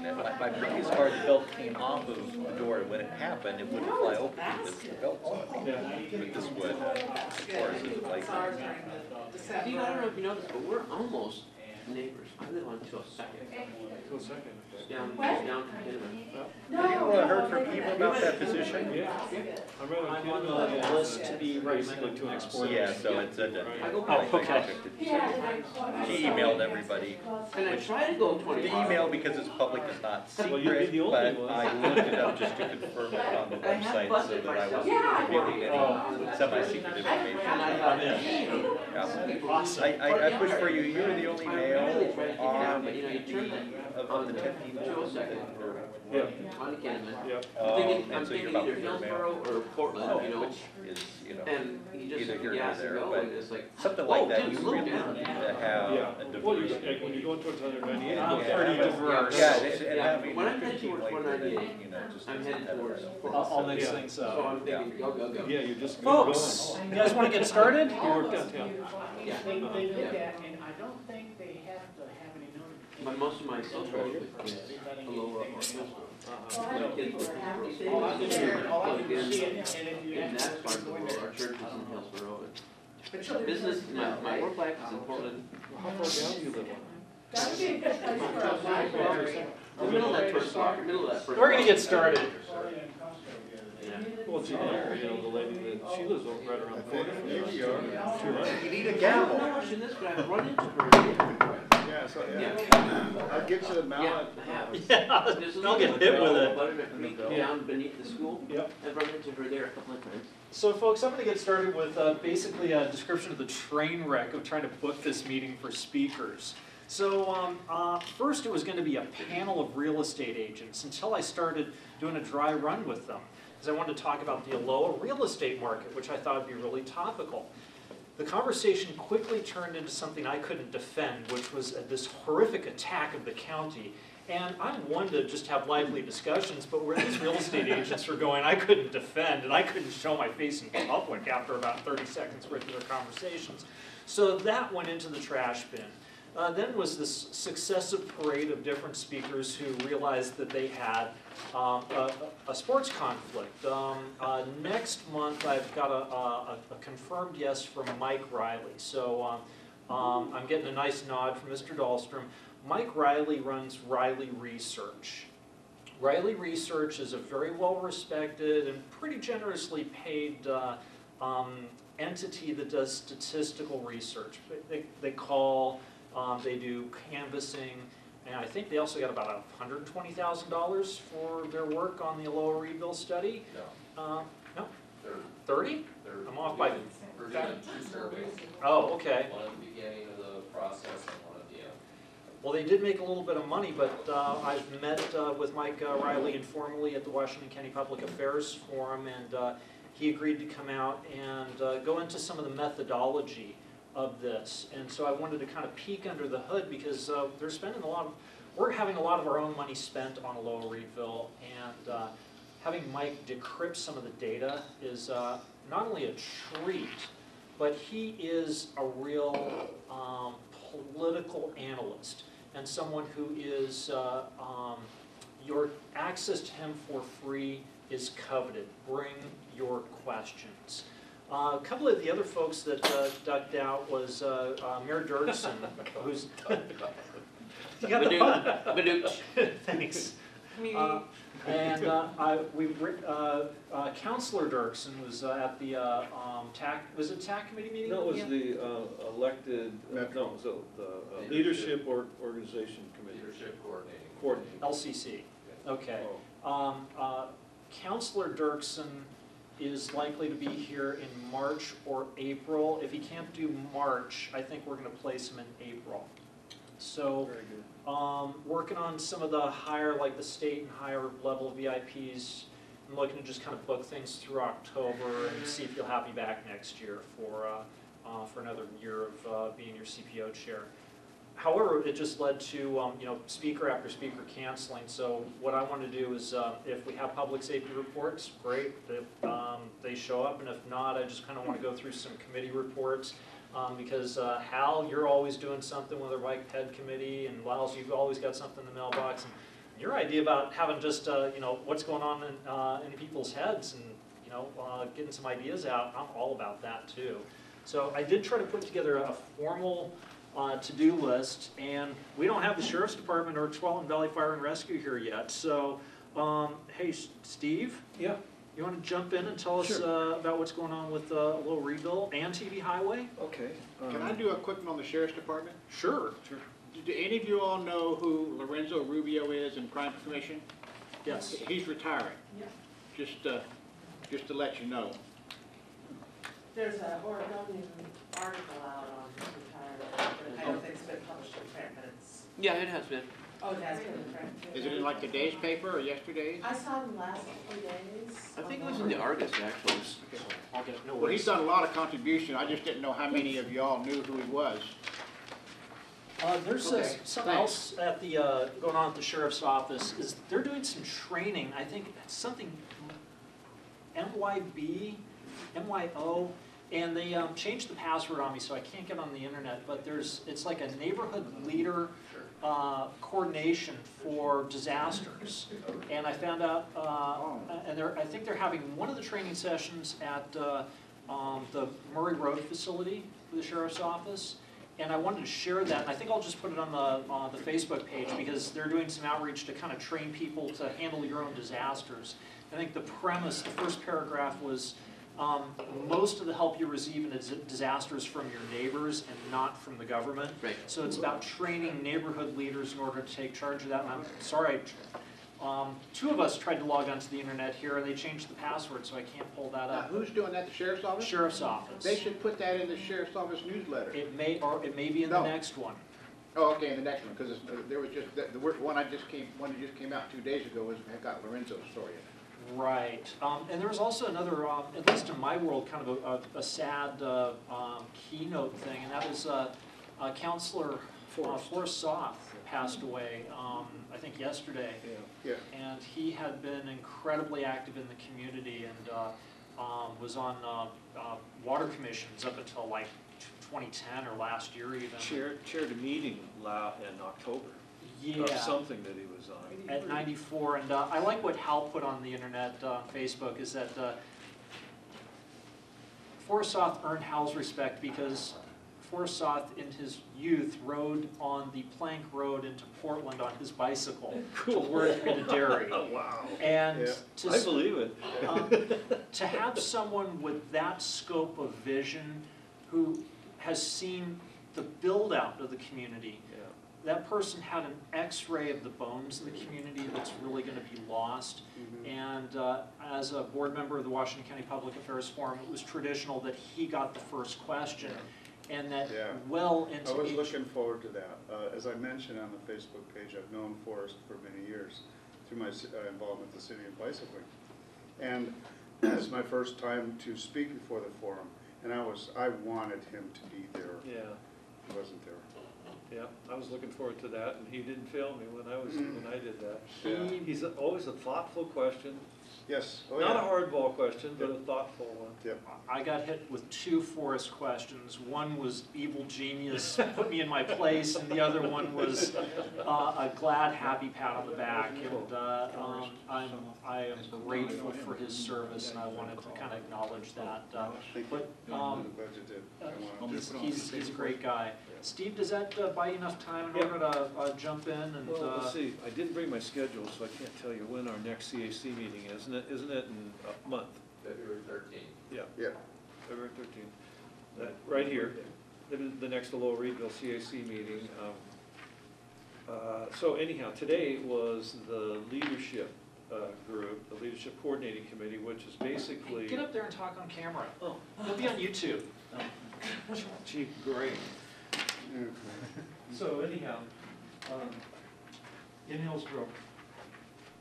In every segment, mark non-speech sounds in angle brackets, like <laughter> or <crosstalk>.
mean, if my, my previous car, the belt came off of the door, and when it happened, it wouldn't fly open because the belt's on. But this would, as far as the light. Steve, I don't know if you know this, but we're almost neighbors. I live on two oh second. Two oh second. Down, just down from Kinnaman. Have you uh, heard from people about that position? Yeah, I'm right I'm on the list to be Basically two recommended. exporters. Yeah, so it's a, I go Oh, by, okay. She emailed everybody. and I try to go The twenty-five. email, because it's public, is not Well, you'd be secret, the but one. I looked it up just to confirm it on the I have website so busted that I myself. wasn't revealing Oh. any semi-secret And I information. thought, in. damn. Yeah. Awesome. I, I, I pushed for you, you were the only I really male tried to get on down, but you know, you turn the, on the the two oh second. that Yeah, On Kinnaman. yeah. I'm Um, thinking, I'm so thinking either the. Hillsboro or Portland, you know, Which is, you know, and you just, Either here or gas and there, go, but and it's like, something whoa, like that, dude, you slow really down. need to have a Yeah, well, you, diversity. like, when you go towards hundred ninety-eight. I'm pretty diverse. Yeah, and, and Yeah, having when I'm headed fifteen towards 198, you know, just. I'm doesn't headed matter. towards I'll, Portland. I'll mix Yeah. things So up. I'm thinking, go, go, go. Yeah, you're just. Folks, you guys wanna get started? You worked out, yeah. Yeah. They, they look at, and I don't think they have to have any. But most of my social is below or Hillsboro. My kids were All I can see, all I can see, and and if you. in that part of the world, our church is in Hillsboro. But and Business, my, my work life is in Portland, How far down do you live on? the middle of that first, middle of that first. We're gonna get started. Yeah. on? Well, gee, there, you know, the lady that, she lives over right around the corner from us. You need a I'm gavel. not watching this, but I've run into her. Yeah, so, Yeah. yeah, I'll get you the Yeah, mallet. I. Yeah, There's a they'll little get hit with it. Butternut creek Yeah. down beneath the school. Yep. I've run into her there a couple of times. So folks, I'm gonna get started with uh, basically a description of the train wreck of trying to book this meeting for speakers. So um, uh, first it was gonna be a panel of real estate agents until I started doing a dry run with them. Because I wanted to talk about the Aloha real estate market, which I thought would be really topical. The conversation quickly turned into something I couldn't defend, which was uh, this horrific attack of the county. And I'm one to just have lively discussions, but where these real estate <laughs> agents were going, I couldn't defend, and I couldn't show my face in public after about 30 seconds worth of their conversations. So that went into the trash bin. Uh, then was this successive parade of different speakers who realized that they had um, a, a sports conflict. Um, uh, next month, I've got a, a, a confirmed yes from Mike Riley. So um, um, I'm getting a nice nod from Mr. Dahlstrom. Mike Riley runs Riley Research. Riley Research is a very well-respected and pretty generously paid uh, um, entity that does statistical research. They- They, they call, um, they do canvassing, and I think they also got about $120,000 for their work on the Aloha Reedville study. No, Uh, No, they're, 30? they're. I'm off by- We're doing two surveys, Oh, okay. one at the beginning of the process and one at the end. Well, they did make a little bit of money, but uh, I've met uh, with Mike uh, Riley informally at the Washington County Public Affairs Forum, and uh, he agreed to come out and uh, go into some of the methodology of this. And so I wanted to kind of peek under the hood because uh, they're spending a lot of, we're having a lot of our own money spent on Aloha Reedville and uh, having Mike decrypt some of the data is uh, not only a treat, but he is a real um, political analyst and someone who is, uh, um, your access to him for free is coveted. Bring your questions. Uh, a couple of the other folks that uh, ducked out was uh, uh, Mayor Dirksen, <laughs> who's. <laughs> <laughs> you got the fun. Badooch. Thanks. Uh, And uh, I, we, re- uh, uh, Counselor Dirksen was uh, at the uh, um, TAC, was it TAC committee meeting? No, it was again? the uh, elected, uh, no, it was the the uh, Leadership or Organization Committee. Leadership coordinating. Coordinating. LCC, okay. Oh, Um, uh, Counselor Dirksen is likely to be here in March or April. If he can't do March, I think we're gonna place him in April. So, um, working on some of the higher, like the state and higher level VIPs. I'm looking to just kind of book things through October and see if you'll have me back next year for, uh, uh, for another year of, uh, being your CPO chair. However, it just led to, um, you know, speaker after speaker canceling, so what I want to do is, uh, if we have public safety reports, great, if, um, they show up, and if not, I just kind of want to go through some committee reports, um, because, uh, Hal, you're always doing something with our bike ped committee, and Liles, you've always got something in the mailbox, and your idea about having just, uh, you know, what's going on in, uh, in people's heads and, you know, uh, getting some ideas out, I'm all about that too. So I did try to put together a formal, uh, to-do list, and we don't have the sheriff's department or Tualatin Valley Fire and Rescue here yet, so, um, hey, S- Steve? Yeah. You wanna jump in and tell us, Sure. uh, about what's going on with, uh, Little Reedville and TV Highway? Okay. Can I um, do a quick one on the sheriff's department? Sure. Sure. Do- Do any of you all know who Lorenzo Rubio is in crime commission? Yes. He's retiring. Just, uh, just to let you know. There's a Oregonian article out on his retirement, but I don't think it's been published in print, but it's, Yeah, it has been. oh, it has been in print. Is it in like today's paper or yesterday's? I saw him last couple of days. I think it was in the Argus, actually. I'll get, no Well, he's worries. done a lot of contribution. I just didn't know how many of y'all knew who he was. Uh, there's uh, Okay, something else at the, uh, going on at the sheriff's office, is they're doing some training, I think it's something MYB, MYO, and they, um, changed the password on me, so I can't get on the internet, but there's, it's like a neighborhood leader, uh, coordination for disasters. And I found out, uh, and they're, I think they're having one of the training sessions at, uh, um, the Murray Road facility for the sheriff's office. And I wanted to share that, and I think I'll just put it on the, on the Facebook page, because they're doing some outreach to kind of train people to handle your own disasters. I think the premise, the first paragraph was, um, most of the help you receive in a disaster is from your neighbors and not from the government. Right. So it's about training neighborhood leaders in order to take charge of that, and I'm sorry, um, two of us tried to log onto the internet here, and they changed the password, so I can't pull that Now, up. who's doing that, the sheriff's office? Sheriff's office. They should put that in the sheriff's office newsletter. It may, or it may be in the next one. Oh, okay, and the next one, because there was just, the, the one I just came, one that just came out two days ago was, had got Lorenzo's story in it. Right, um, and there was also another, um, at least in my world, kind of a, a, a sad, uh, um, keynote thing, and that was, uh, uh, Counselor uh, Forrest. Forrest Soth passed away, um, I think yesterday. Yeah. Yeah. And he had been incredibly active in the community and, uh, um, was on, uh, uh, water commissions up until like twenty ten or last year even. Chaired, chaired a meeting la, in October Yeah. of something that he was on. at 94, and uh, I like what Hal put on the internet, uh, on Facebook, is that uh, Forrest Soth earned Hal's respect because Forrest Soth in his youth rode on the Plank Road into Portland on his bicycle <laughs> to work at a dairy. Oh, <laughs> wow. And Yeah, to, I s- believe it. um, <laughs> to have someone with that scope of vision who has seen the build-out of the community, Yeah. That person had an x-ray of the bones in the community that's really gonna be lost. And uh, as a board member of the Washington County Public Affairs Forum, it was traditional that he got the first question. And that Yeah. well into I was looking forward to that. Uh, As I mentioned on the Facebook page, I've known Forrest for many years through my uh, involvement with the city of Bicycling. And <clears throat> it's my first time to speak before the forum, and I was, I wanted him to be there. Yeah, He wasn't there. Yeah, I was looking forward to that, and he didn't fail me when I was, Mm. when I did that. he, He's a- always a thoughtful question, Yes, oh not a yeah. hardball question, but a thoughtful one. Yep, I got hit with two Forrest questions. One was evil genius, put me in my place, and the other one was uh, a glad, happy pat on the back. And uh, um, I'm, I am grateful for his service, and I wanted to kind of acknowledge that. Uh, I think But, the um, budget uh, wanted He's, he's, he's a great guy. Steve, does that uh, buy you enough time in Yeah. order to uh, jump in and? Well, uh, let's see, I didn't bring my schedule, so I can't tell you when our next CAC meeting is, isn't it, isn't it in a month? February thirteenth. Yeah, Yeah, February thirteenth. That, right here, the, the next Lower Reedville CAC meeting. um, Uh, so anyhow, today was the leadership, uh, group, the leadership coordinating committee, which is basically. Get up there and talk on camera. Oh, It'll be on YouTube. gee, great. So anyhow, um, in Hillsboro,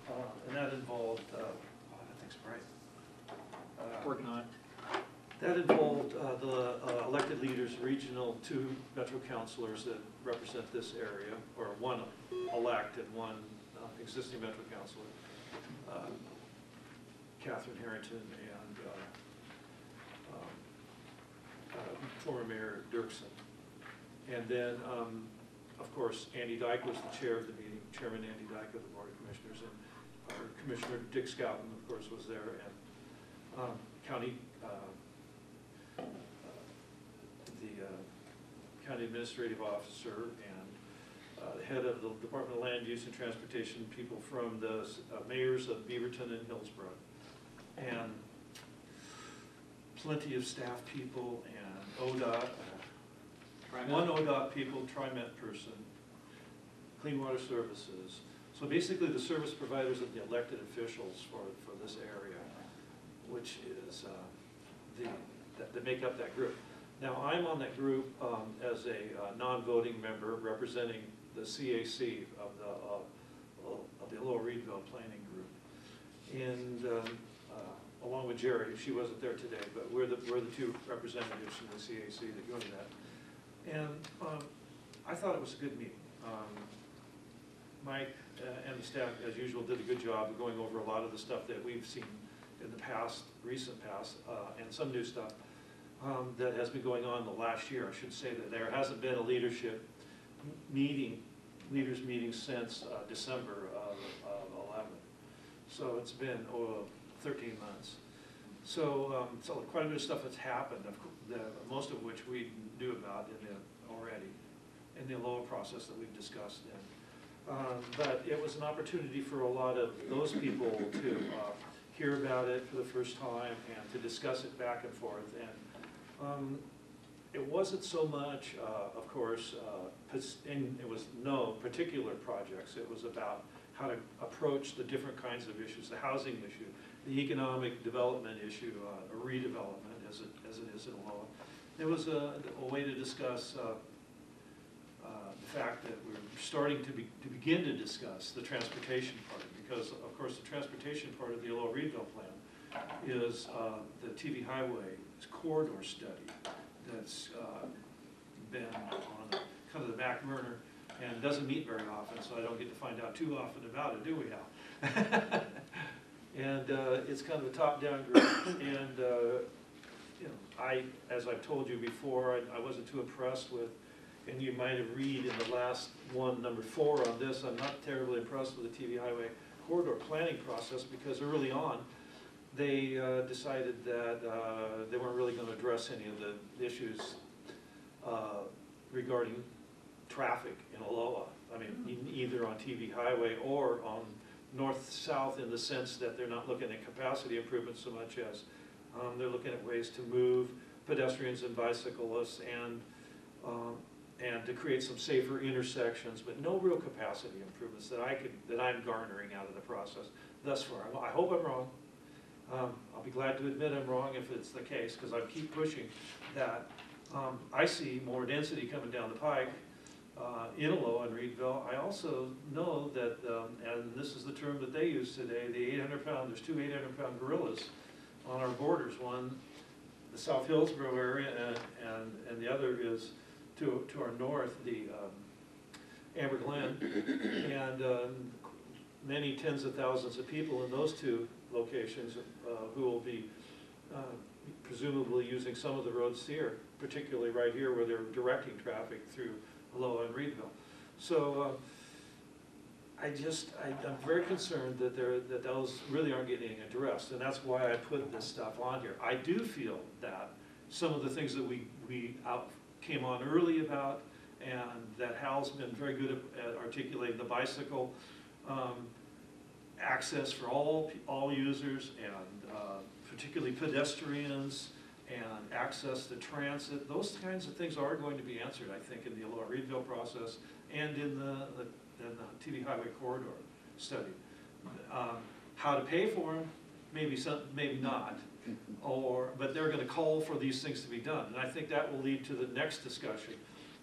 uh, and that involved, uh, oh, that thing's bright. Uh, Working on it. That involved uh, the uh, elected leaders, regional, two metro councilors that represent this area, or one elect and one uh, existing metro councilor, uh, Kathryn Harrington and uh, um, uh, former Mayor Dirksen. And then, um, of course, Andy Duyck was the chair of the meeting, Chairman Andy Duyck of the Board of Commissioners. And Commissioner Dick Schouten, of course, was there, and um, county, uh, the uh, county administrative officer and uh, the head of the Department of Land Use and Transportation, people from the uh, mayors of Beaverton and Hillsboro. And plenty of staff people and ODOT, uh, one ODOT people, TriMet person, Clean Water Services. So basically, the service providers and the elected officials for, for this area, which is, uh, the, that, that make up that group. Now, I'm on that group, um, as a, uh, non-voting member representing the CAC of the, uh, of the Lower Reedville Planning Group. And, um, uh, along with Jerry, she wasn't there today, but we're the, we're the two representatives from the CAC that go to that. And, um, I thought it was a good meeting. Um, Mike uh, and the staff, as usual, did a good job of going over a lot of the stuff that we've seen in the past, recent past, uh, and some new stuff um, that has been going on in the last year. I should say that there hasn't been a leadership meeting, leaders meeting since uh, December of of 11. So it's been oh, 13 months. So, um, so quite a bit of stuff has happened, of the- most of which we knew about in the, already, in the LOA process that we've discussed. And, um, But it was an opportunity for a lot of those people to uh, hear about it for the first time and to discuss it back and forth. And um, it wasn't so much, uh, of course, uh, and it was no particular projects. It was about how to approach the different kinds of issues, the housing issue, the economic development issue, uh, redevelopment as it, as it is in Aloha. There was a, a way to discuss uh, uh, the fact that we're starting to be, to begin to discuss the transportation part, because of course, the transportation part of the Aloha Reedville plan is uh, the TV highway corridor study that's uh, been on kind of the back burner and doesn't meet very often, so I don't get to find out too often about it, do we, Hal? <laughs> And uh, it's kind of a top-down group, and, uh, you know, I, as I've told you before, I- I wasn't too impressed with, and you might have read in the last one, number four on this, I'm not terribly impressed with the TV highway corridor planning process, because early on, they uh, decided that uh, they weren't really gonna address any of the issues uh, regarding traffic in Aloha. I mean, e- either on TV highway or on north-south in the sense that they're not looking at capacity improvements so much as um, they're looking at ways to move pedestrians and bicyclists and, um, and to create some safer intersections, but no real capacity improvements that I could, that I'm garnering out of the process thus far. I'm- I hope I'm wrong. Um, I'll be glad to admit I'm wrong if it's the case, because I keep pushing that. Um, I see more density coming down the pike uh, in Aloha and Reedville. I also know that, um, and this is the term that they use today, the 800 pound, there's two 800 pound gorillas on our borders. One, the South Hillsboro area, and, and, and the other is to, to our north, the um, Amber Glen. <coughs> And um, many tens of thousands of people in those two locations uh, who will be uh, presumably using some of the roads here, particularly right here where they're directing traffic through Aloha and Reedville. So uh, I just, I, I'm very concerned that there, that those really aren't getting addressed, and that's why I put this stuff on here. I do feel that some of the things that we, we out, came on early about, and that Hal's been very good at- at articulating the bicycle, um, access for all, all users, and uh, particularly pedestrians, and access to transit, those kinds of things are going to be answered, I think, in the Aloha Reedville process and in the, the- in the TV highway corridor study. Um, How to pay for them, maybe some, maybe not, or, but they're gonna call for these things to be done. And I think that will lead to the next discussion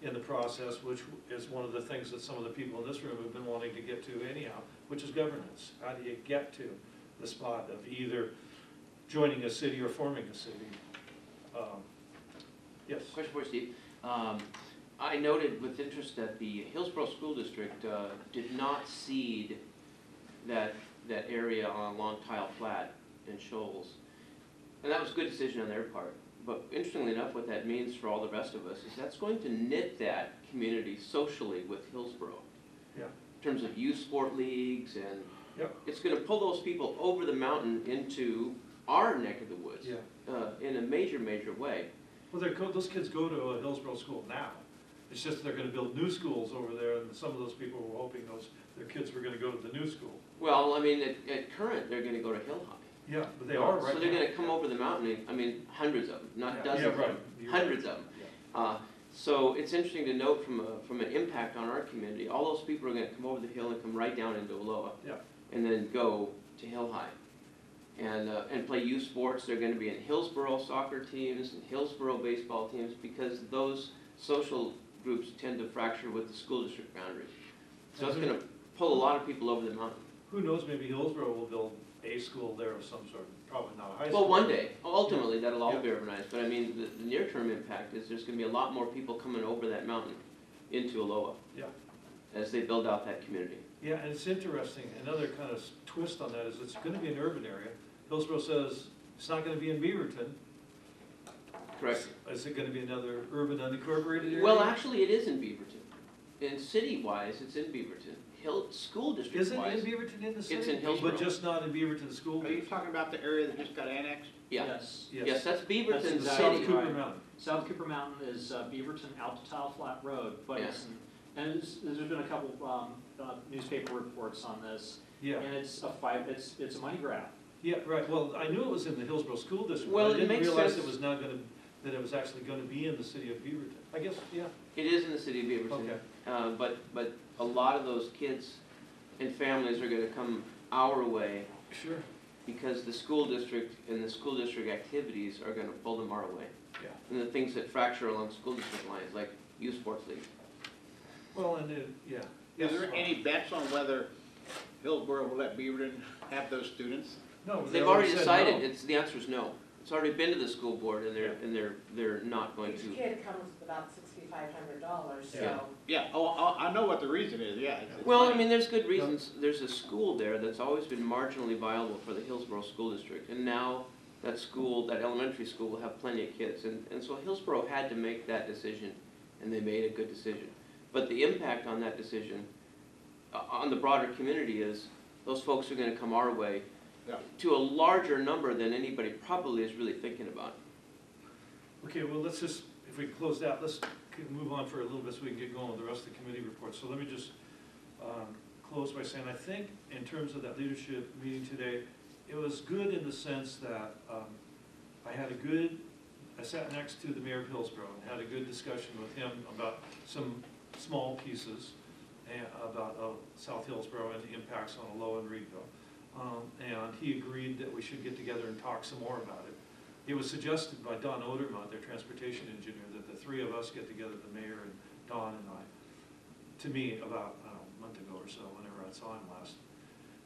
in the process, which is one of the things that some of the people in this room have been wanting to get to anyhow, which is governance. How do you get to the spot of either joining a city or forming a city? Um, Yes? Question for Steve. Um, I noted with interest that the Hillsboro School District uh, did not seed that, that area on Long Tile Flat in Scholls. And that was a good decision on their part. But interestingly enough, what that means for all the rest of us is that's going to knit that community socially with Hillsboro. Yeah. In terms of youth sport leagues and Yep. it's gonna pull those people over the mountain into our neck of the woods. Yeah. Uh, in a major, major way. Well, those kids go to a Hillsboro school now. It's just they're gonna build new schools over there, and some of those people were hoping those, their kids were gonna go to the new school. Well, I mean, at, at Current, they're gonna go to Hilhi. Yeah, but they are right So they're gonna come over the mountain, and- I mean, hundreds of them, not Yeah, dozens yeah, of them, You're right. hundreds of them. Uh, So it's interesting to note from a, from an impact on our community, all those people are gonna come over the hill and come right down into Aloha. Yeah. And then go to Hilhi. And, uh, and play youth sports, they're gonna be in Hillsboro soccer teams and Hillsboro baseball teams, because those social groups tend to fracture with the school district boundaries. So it's gonna pull a lot of people over the mountain. Who knows, maybe Hillsboro will build a school there of some sort, probably not a high school. Well, one day, ultimately, that'll all be urbanized, but I mean, the, the near-term impact is there's gonna be a lot more people coming over that mountain into Aloha. Yeah. As they build out that community. Yeah, and it's interesting, another kind of twist on that is it's gonna be an urban area. Hillsboro says it's not gonna be in Beaverton. Correct? Is it gonna be another urban unincorporated area? Well, actually, it is in Beaverton. In city-wise, it's in Beaverton. Hill, school Is it in district-wise, Beaverton in the city? It's in Hillsboro. But just not in Beaverton School? Are you talking about the area that just got annexed? yeah. Yes. Yes, that's Beaverton That's City. exactly South Cooper. Mountain. South Cooper Mountain is uh, Beaverton out to Tile Flat Road, but it's, and it's, there's been a couple, um, uh, newspaper reports on this. Yeah, And it's a five, it's, it's a money grab. Yeah, right, well, I knew it was in the Hillsboro School District. Well, but it makes I didn't realize sense. it was not gonna, that it was actually gonna be in the city of Beaverton. I guess, yeah, It is in the city of Beaverton. okay. Uh, but, but a lot of those kids and families are gonna come our way Sure. because the school district and the school district activities are gonna pull them our way. Yeah. And the things that fracture along school district lines, like youth sports league. Well, and it, yeah. Is there any bets on whether Hillsboro will let Beaverton have those students? No, they They've already said decided, no. it's, the answer is no. It's already been to the school board and they're, Yeah. and they're, they're not going Each to. kid comes with about sixty-five hundred dollars, Yeah. so. Yeah, oh, I I know what the reason is, yeah. it's- it's Well, I money. mean, there's good reasons. There's a school there that's always been marginally viable for the Hillsboro School District. And now that school, that elementary school will have plenty of kids. And, and so Hillsboro had to make that decision and they made a good decision. But the impact on that decision, uh, on the broader community is those folks are gonna come our way Yeah. to a larger number than anybody probably is really thinking about. Okay, well, let's just, if we close that, let's move on for a little bit so we can get going with the rest of the committee reports. So let me just um, close by saying, I think in terms of that leadership meeting today, it was good in the sense that um, I had a good, I sat next to the mayor of Hillsboro and had a good discussion with him about some small pieces and about uh, South Hillsboro and the impacts on Aloha and Reedville. Um, And he agreed that we should get together and talk some more about it. It was suggested by Don Odermatt, their transportation engineer, that the three of us get together, the mayor and Don and I, to me about, know, a month ago or so, whenever I saw him last.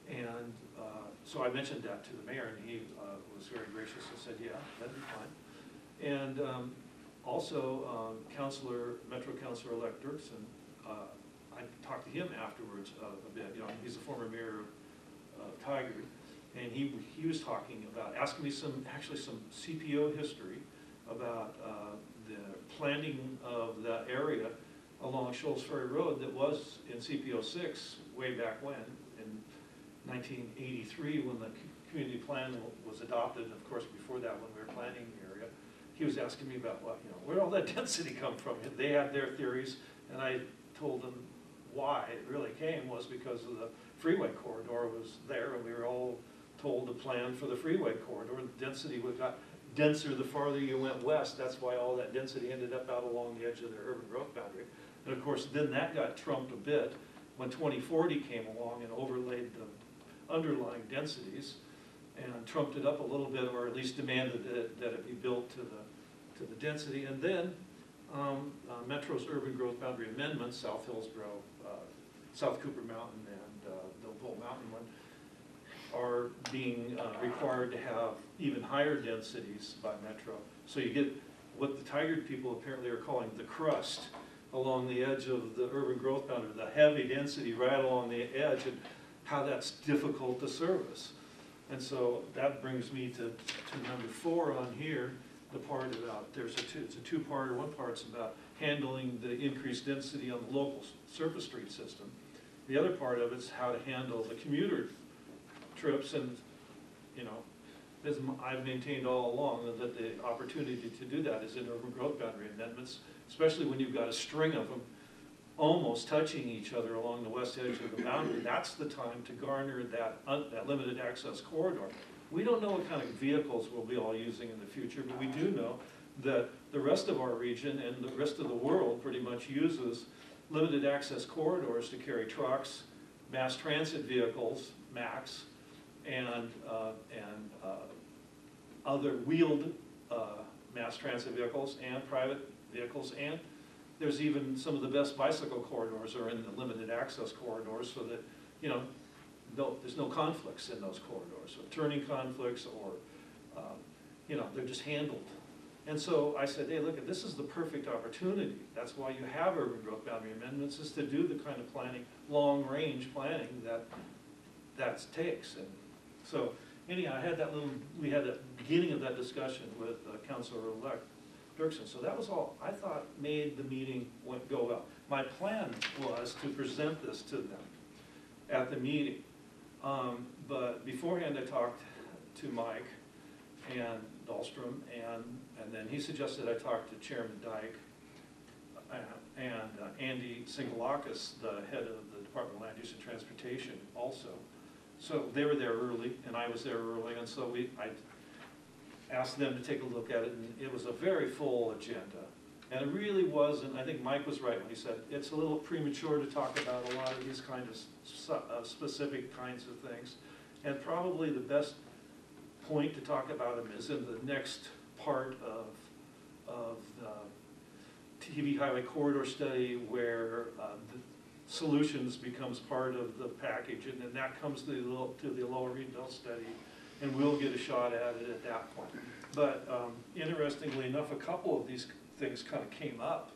And uh, so I mentioned that to the mayor, and he uh, was very gracious and said, yeah, that'd be fine. And um, also, um, Counselor, Metro Councilor-elect Dirksen, uh, I talked to him afterwards uh, a bit, you know, he's a former mayor of uh, Tigard, and he, he was talking about, asking me some, actually some CPO history about uh, the planning of that area along Scholls Ferry Road that was in CPO six way back when, in nineteen eighty-three, when the community plan was adopted, of course, before that, when we were planning the area. He was asking me about, what, you know, where'd all that <laughs> density come from? They had their theories, and I told them why it really came was because of the freeway corridor was there, and we were all told to plan for the freeway corridor, the density would got denser the farther you went west, that's why all that density ended up out along the edge of the urban growth boundary. And of course, then that got trumped a bit when twenty forty came along and overlaid the underlying densities and trumped it up a little bit, or at least demanded that, it- that it be built to the, to the density. And then, um, uh, Metro's urban growth boundary amendment, South Hillsboro, South Cooper Mountain, and, uh, the Bull Mountain one, are being, uh, required to have even higher densities by Metro. So you get what the Tigard people apparently are calling the crust along the edge of the urban growth boundary, the heavy density right along the edge, and how that's difficult to service. And so that brings me to, to number four on here, the part about, there's a two, it's a two-part, or one part's about handling the increased density on the local surface street system. The other part of it's how to handle the commuter trips and, you know, as I've maintained all along, that the opportunity to do that is in urban growth boundary amendments, especially when you've got a string of them almost touching each other along the west edge of the boundary, that's the time to garner that, that limited access corridor. We don't know what kind of vehicles we'll be all using in the future, but we do know that the rest of our region and the rest of the world pretty much uses limited access corridors to carry trucks, mass transit vehicles, MAX, and, uh, and, uh, other wheeled, uh, mass transit vehicles and private vehicles, and there's even some of the best bicycle corridors are in the limited access corridors, so that, you know, no, there's no conflicts in those corridors, so turning conflicts or, um, you know, they're just handled. And so I said, hey, look, this is the perfect opportunity, that's why you have urban growth boundary amendments, is to do the kind of planning, long-range planning that, that takes. And so, anyhow, I had that little, we had the beginning of that discussion with uh, Councilor-elect Dirksen, so that was all, I thought made the meeting went, go well. My plan was to present this to them at the meeting. Um, but beforehand, I talked to Mike and Dahlstrom, and, and then he suggested I talk to Chairman Duyck uh, and uh, Andy Singelakis, the head of the Department of Land Use and Transportation also. So they were there early, and I was there early, and so we, I asked them to take a look at it, and it was a very full agenda. And it really wasn't, I think Mike was right when he said, it's a little premature to talk about a lot of these kind of uh, specific kinds of things. And probably the best point to talk about them is in the next part of, of the TV highway corridor study where uh, the solutions becomes part of the package, and then that comes to the, to the lower Reedville study, and we'll get a shot at it at that point. But um, interestingly enough, a couple of these things kind of came up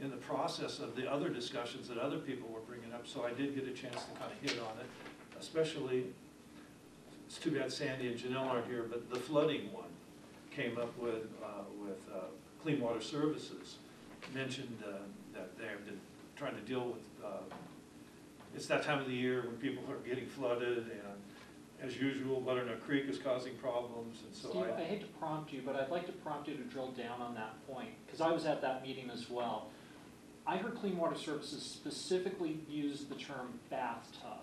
in the process of the other discussions that other people were bringing up, so I did get a chance to kind of hit on it, especially, it's too bad Sandy and Janelle aren't here, but the flooding one came up with, uh, with uh, Clean Water Services, mentioned uh, that they've been trying to deal with, uh, it's that time of the year when people are getting flooded, and as usual, Butternut Creek is causing problems, and so Steve, I I, hate to prompt you, but I'd like to prompt you to drill down on that point, because I was at that meeting as well. I heard Clean Water Services specifically use the term bathtub,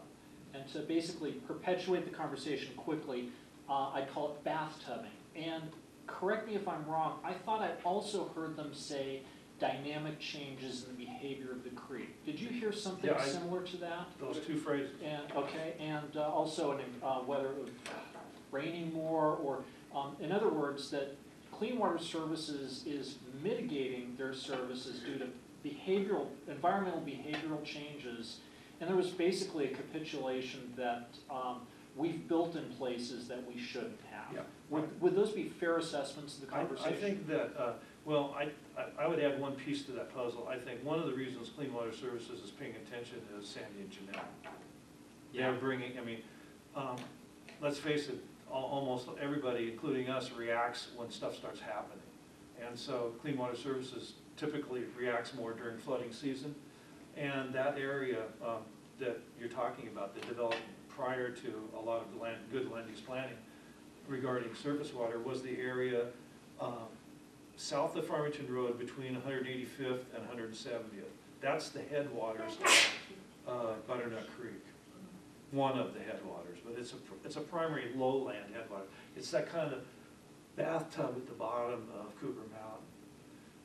and to basically perpetuate the conversation quickly, uh, I'd call it bathtubing. And correct me if I'm wrong, I thought I also heard them say dynamic changes in the behavior of the creek. Did you hear something Yeah, I- similar to that? those two phrases. And, okay, and uh, also, an, uh, whether it was raining more, or, um, in other words, that Clean Water Services is mitigating their services due to behavioral, environmental behavioral changes. And there was basically a capitulation that, um, we've built in places that we shouldn't have. Yeah. Would, would those be fair assessments of the I, conversation? I think that, uh, well, I, I- I would add one piece to that puzzle. I think one of the reasons Clean Water Services is paying attention is Sandy and Janelle. They're Yeah. bringing, I mean, um, let's face it, al- almost everybody, including us, reacts when stuff starts happening. And so Clean Water Services typically reacts more during flooding season. And that area um, that you're talking about, the development prior to a lot of the land, good land use planning regarding surface water was the area um, south of Farmington Road between 185th and 170th. That's the headwaters of uh, Butternut Creek, one of the headwaters, but it's a, it's a primary lowland headwater. It's that kind of bathtub at the bottom of Cooper Mountain.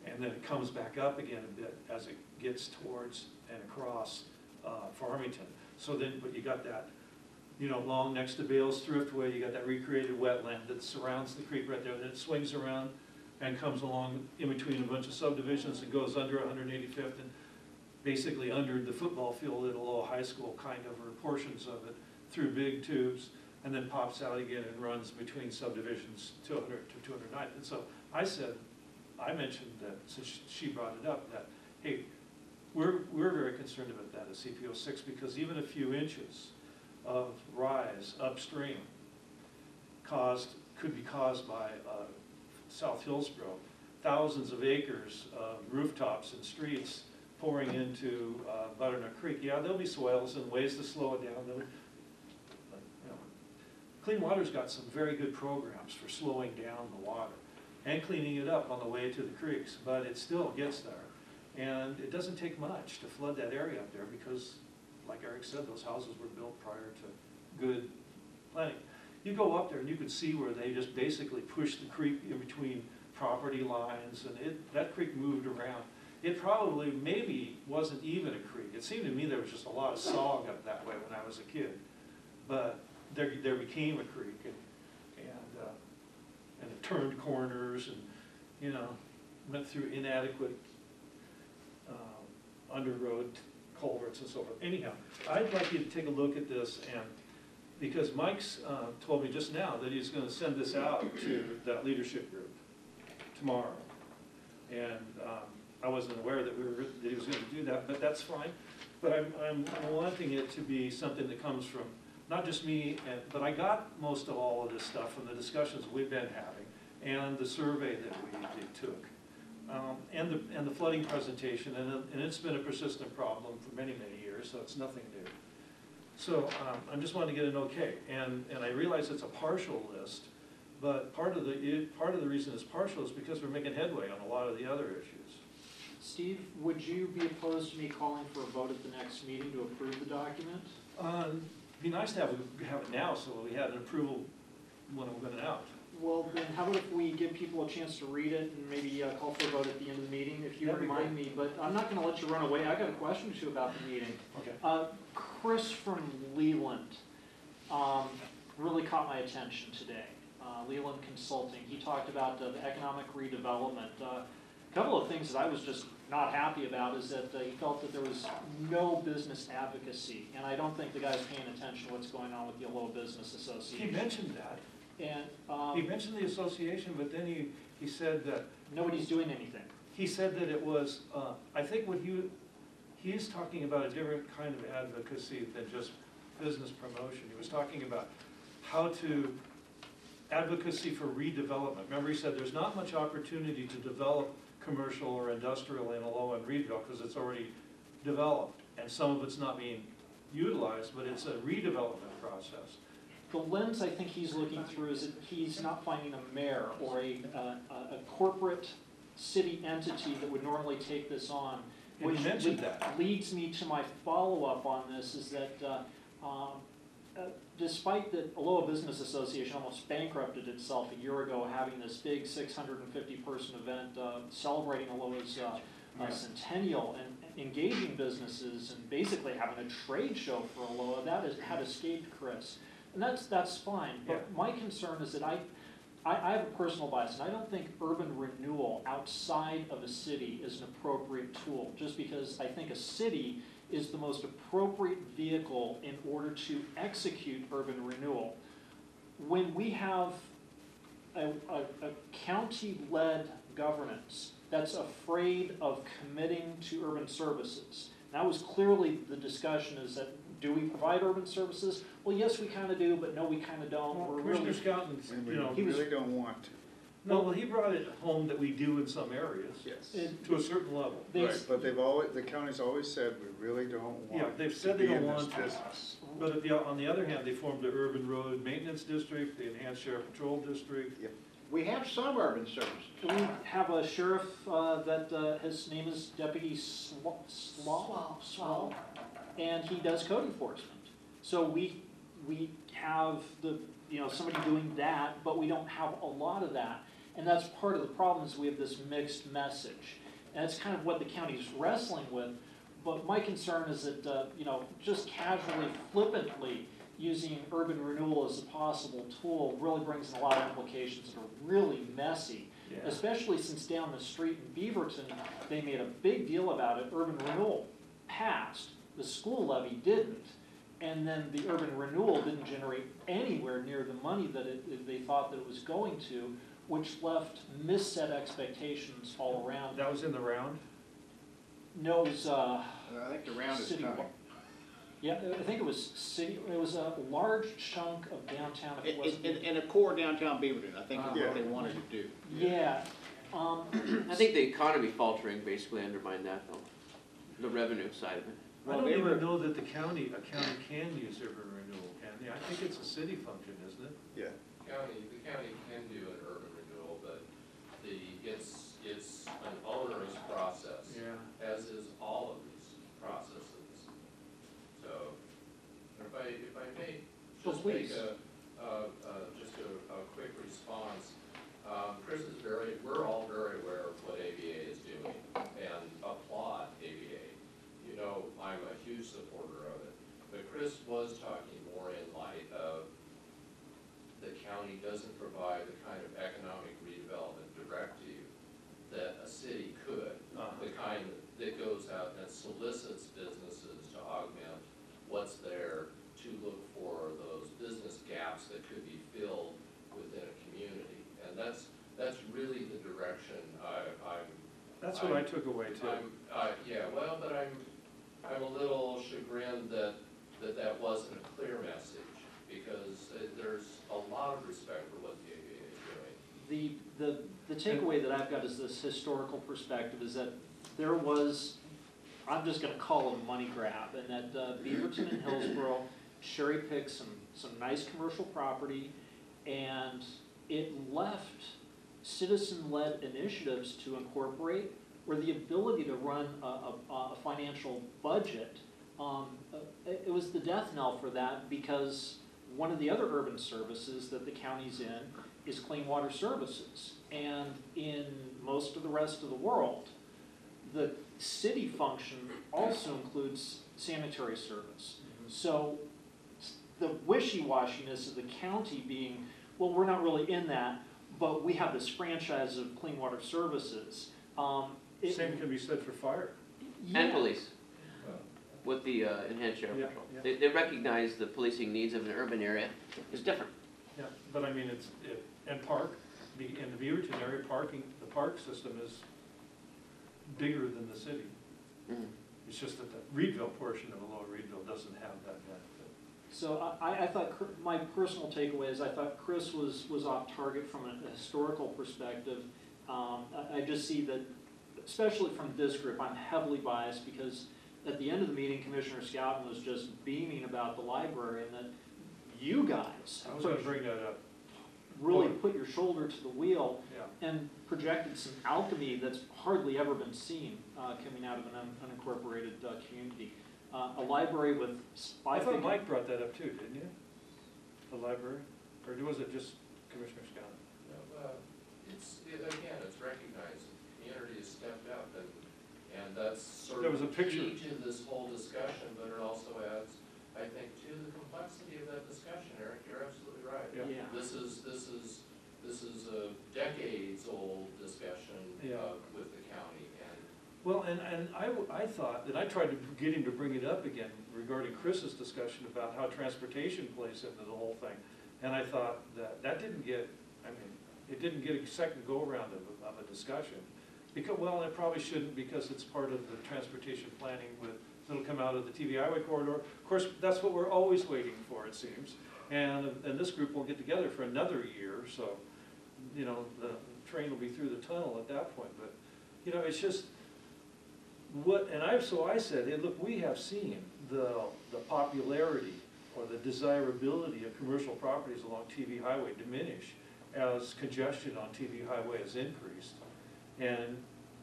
And then it comes back up again a bit as it gets towards and across uh, Farmington. So then, but you got that, you know, long next to Bales Thriftway, you got that recreated wetland that surrounds the creek right there, then it swings around and comes along in between a bunch of subdivisions and goes under 185th and basically under the football field at a little high school, kind of, or portions of it, through big tubes, and then pops out again and runs between subdivisions 200 to 209th. And so I said, I mentioned that, since she brought it up, that, hey, we're, we're very concerned about that at CPO six, because even a few inches of rise upstream caused, could be caused by, uh, South Hillsboro, thousands of acres of rooftops and streets pouring into uh, Butternut Creek, yeah, there'll be swales and ways to slow it down. Clean Water's got some very good programs for slowing down the water and cleaning it up on the way to the creeks, but it still gets there. And it doesn't take much to flood that area up there because, like Eric said, those houses were built prior to good planning. You go up there and you can see where they just basically pushed the creek in between property lines and it, that creek moved around. It probably, maybe wasn't even a creek. It seemed to me there was just a lot of sog up that way when I was a kid. But there, there became a creek and, and, uh, and it turned corners and, you know, went through inadequate, uh, underroad culverts and so forth. Anyhow, I'd like you to take a look at this and, because Mike's, uh, told me just now that he's gonna send this out to that leadership group tomorrow. And, um, I wasn't aware that we were, that he was gonna do that, but that's fine. But I'm, I'm I'm wanting it to be something that comes from, not just me, and, but I got most of all of this stuff from the discussions we've been having and the survey that we took. Um, and the, and the flooding presentation, and, and it's been a persistent problem for many, many years, so it's nothing new. So, um, I'm just wanting to get an okay, and, and I realize it's a partial list, but part of the, part of the reason it's partial is because we're making headway on a lot of the other issues. Steve, would you be opposed to me calling for a vote at the next meeting to approve the document? Um, it'd be nice to have, it- have it now, so we had an approval when it went out. Well, then how about if we give people a chance to read it and maybe uh, call for a vote at the end of the meeting, if you That'd be remind me, but I'm not gonna let you run away, I got a question or two about the meeting. Okay. Uh, Chris from Leland, um, really caught my attention today. Uh, Leland Consulting, he talked about uh, the economic redevelopment. Uh, A Couple of things that I was just not happy about is that uh, he felt that there was no business advocacy. And I don't think the guy's paying attention to what's going on with the Aloha Business association. He Association. mentioned that, And, he um, mentioned the association, but then he, he said that, nobody's doing anything. he said that it was, uh, I think what he, he's talking about a different kind of advocacy than just business promotion. He was talking about how to, advocacy for redevelopment. Remember, he said there's not much opportunity to develop commercial or industrial in Aloha and Reedville because it's already developed. And some of it's not being utilized, but it's a redevelopment process. The lens I think he's looking through is that he's not finding a mayor or a, uh, a corporate city entity that would normally take this on. Which mentioned le- that. Leads me to my follow-up on this, is that, uh, um, uh, despite that Aloha Business Association almost bankrupted itself a year ago, having this big six hundred and fifty person event, uh, celebrating Aloha's, uh, uh, Yeah. centennial and engaging businesses and basically having a trade show for Aloha, that is, had escaped Chris. And that's, that's fine, Yeah. but my concern is that I, I, I have a personal bias, and I don't think urban renewal outside of a city is an appropriate tool, just because I think a city is the most appropriate vehicle in order to execute urban renewal. When we have a, a, a county-led governance that's afraid of committing to urban services, that was clearly the discussion is that, do we provide urban services? Well, yes, we kinda do, but no, we kinda don't, Well, we're Commissioner really. Schouten, And you we know, he was- really don't want to. no, well, he brought it home that we do in some areas, Yes. It- to a certain level. They- Right, but they've always, the county's always said, we really don't want Yeah, want they've to said they be don't in this want to. business. But at the, on the other hand, they formed the urban road maintenance district, the enhanced sheriff patrol district. We have some urban services. We have a sheriff, uh, that, uh, his name is Deputy Swa- Slaw? Swall, swall. And he does code enforcement. So we, we have the, you know, somebody doing that, but we don't have a lot of that. And that's part of the problem is we have this mixed message. And that's kind of what the county's wrestling with. But my concern is that, uh, you know, just casually, flippantly using urban renewal as a possible tool really brings in a lot of implications that are really messy. Especially since down the street in Beaverton, they made a big deal about it, urban renewal passed, the school levy didn't. And then the urban renewal didn't generate anywhere near the money that it, that they thought that it was going to, which left misset expectations all around. That was in the round? No, it was, uh, I think the round is City coming. wa- yeah, I think it was city, it was a large chunk of downtown, if it In, wasn't. in, in a core downtown Beaverton, I think is Yeah. what they wanted to do. Yeah, um, I think the economy faltering basically undermined that though. the revenue side of it. I don't even know that the county, a county can use urban renewal, can they? I think it's a city function, isn't it? Yeah, County, the county can do an urban renewal, but the, it's, it's an onerous process, Yeah. as is all of these processes. So, if I, if I may, Well, just make please. a, uh, uh, just a, a quick response. Um, Chris is very, we're all very aware of what ABA is doing and applaud ABA. You know, I'm a huge supporter of it, but Chris was talking more in light of the county doesn't provide the kind of economic redevelopment directive that a city could. Uh-huh. The kind that goes out and solicits businesses to augment what's there to look for those business gaps that could be filled within a community. And that's, that's really the direction I, I'm That's what I took away too. I'm, uh, yeah, well, but I'm, I'm a little chagrined that, that that wasn't a clear message, because uh, there's a lot of respect for what the ABA is doing. The, the, the takeaway that I've got is this historical perspective is that there was, I'm just gonna call it a money grab, and that uh, Beaverton and Hillsboro cherry picked some, some nice commercial property, and it left citizen-led initiatives to incorporate, or the ability to run a, a, a financial budget. Um, uh, it, it was the death knell for that, because one of the other urban services that the county's in is clean water services. And in most of the rest of the world, the city function also includes sanitary service. So the wishy-washiness of the county being, well, we're not really in that, but we have this franchise of clean water services. Um, it- Same can be said for fire. And yeah. police, with the uh, enhanced sheriff Yeah, patrol. yeah. They, they recognize the policing needs of an urban area is different. Yeah, but I mean, it's, it- and park, the, in the Beaverton area, parking, the park system is bigger than the city. Mhm. It's just that the Reedville portion of the Lower Reedville doesn't have that benefit. So I, I thought, Chr- my personal takeaway is I thought Chris was, was off target from a historical perspective. Um, I, I just see that, especially from this group, I'm heavily biased because at the end of the meeting, Commissioner Schouten was just beaming about the library and that you guys I was gonna bring that up, really put your shoulder to the wheel yeah. and projected some alchemy that's hardly ever been seen uh, coming out of an un- unincorporated uh, community. Uh, A library with I five. thought Mike brought that up too, didn't you? The library, or was it just Commissioner Scott? Uh, It's, it- again, it's recognized, the community has stepped up, and, and that's sort There of was a picture. key to this whole discussion, but it also adds, I think, to the complexity of that discussion, Eric, you're absolutely right. Yeah. Yeah. This is, this is, this is a decades-old discussion Yeah. uh, with the county, and Well, and, and I, w- I thought, that I tried to get him to bring it up again regarding Chris's discussion about how transportation plays into the whole thing. And I thought that, that didn't get, I mean, it didn't get a second go-around of, of a discussion. Because, well, it probably shouldn't because it's part of the transportation planning with, that'll come out of the TV highway corridor. Of course, that's what we're always waiting for, it seems. And, and this group won't get together for another year, so, you know, the train will be through the tunnel at that point. But, you know, it's just, what, and I, so I said, hey, look, we have seen the, the popularity or the desirability of commercial properties along TV highway diminish as congestion on TV highway has increased. And,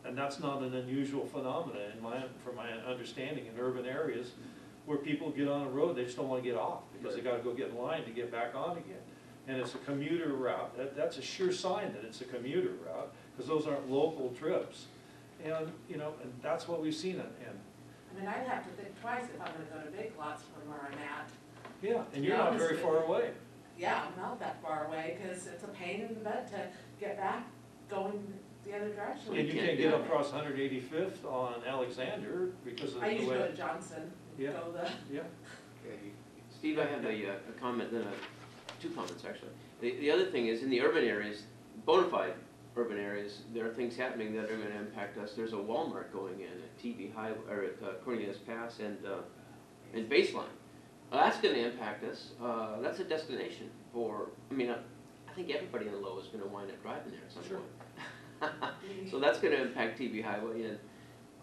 and that's not an unusual phenomenon in my, from my understanding in urban areas where people get on a road, they just don't wanna get off because they gotta go get in line to get back on again. And it's a commuter route, that, that's a sure sign that it's a commuter route, because those aren't local trips. And, you know, and that's what we've seen, and, and, I mean, I'd have to think twice if I'm gonna go to Big Lots from where I'm at. yeah, and you're not very far away. Yeah, I'm not that far away, cause it's a pain in the butt to get back going the other direction. And you can't can't get that. across Hundred Eighty-Fifth on Alexander because of I the usually go way. to Johnson, Yeah. go the, Yeah, Okay, Steve, I have a, uh, a comment, then a, two comments actually. The, the other thing is, in the urban areas, bona fide urban areas, there are things happening that are gonna impact us. There's a Walmart going in at TV High, or at uh, Cornelius Pass and, uh, and Baseline. Well, that's gonna impact us. Uh, that's a destination for, I mean, I, I think everybody in the Low is gonna wind up driving there at some Sure. point. <laughs> So that's gonna impact TV Highway and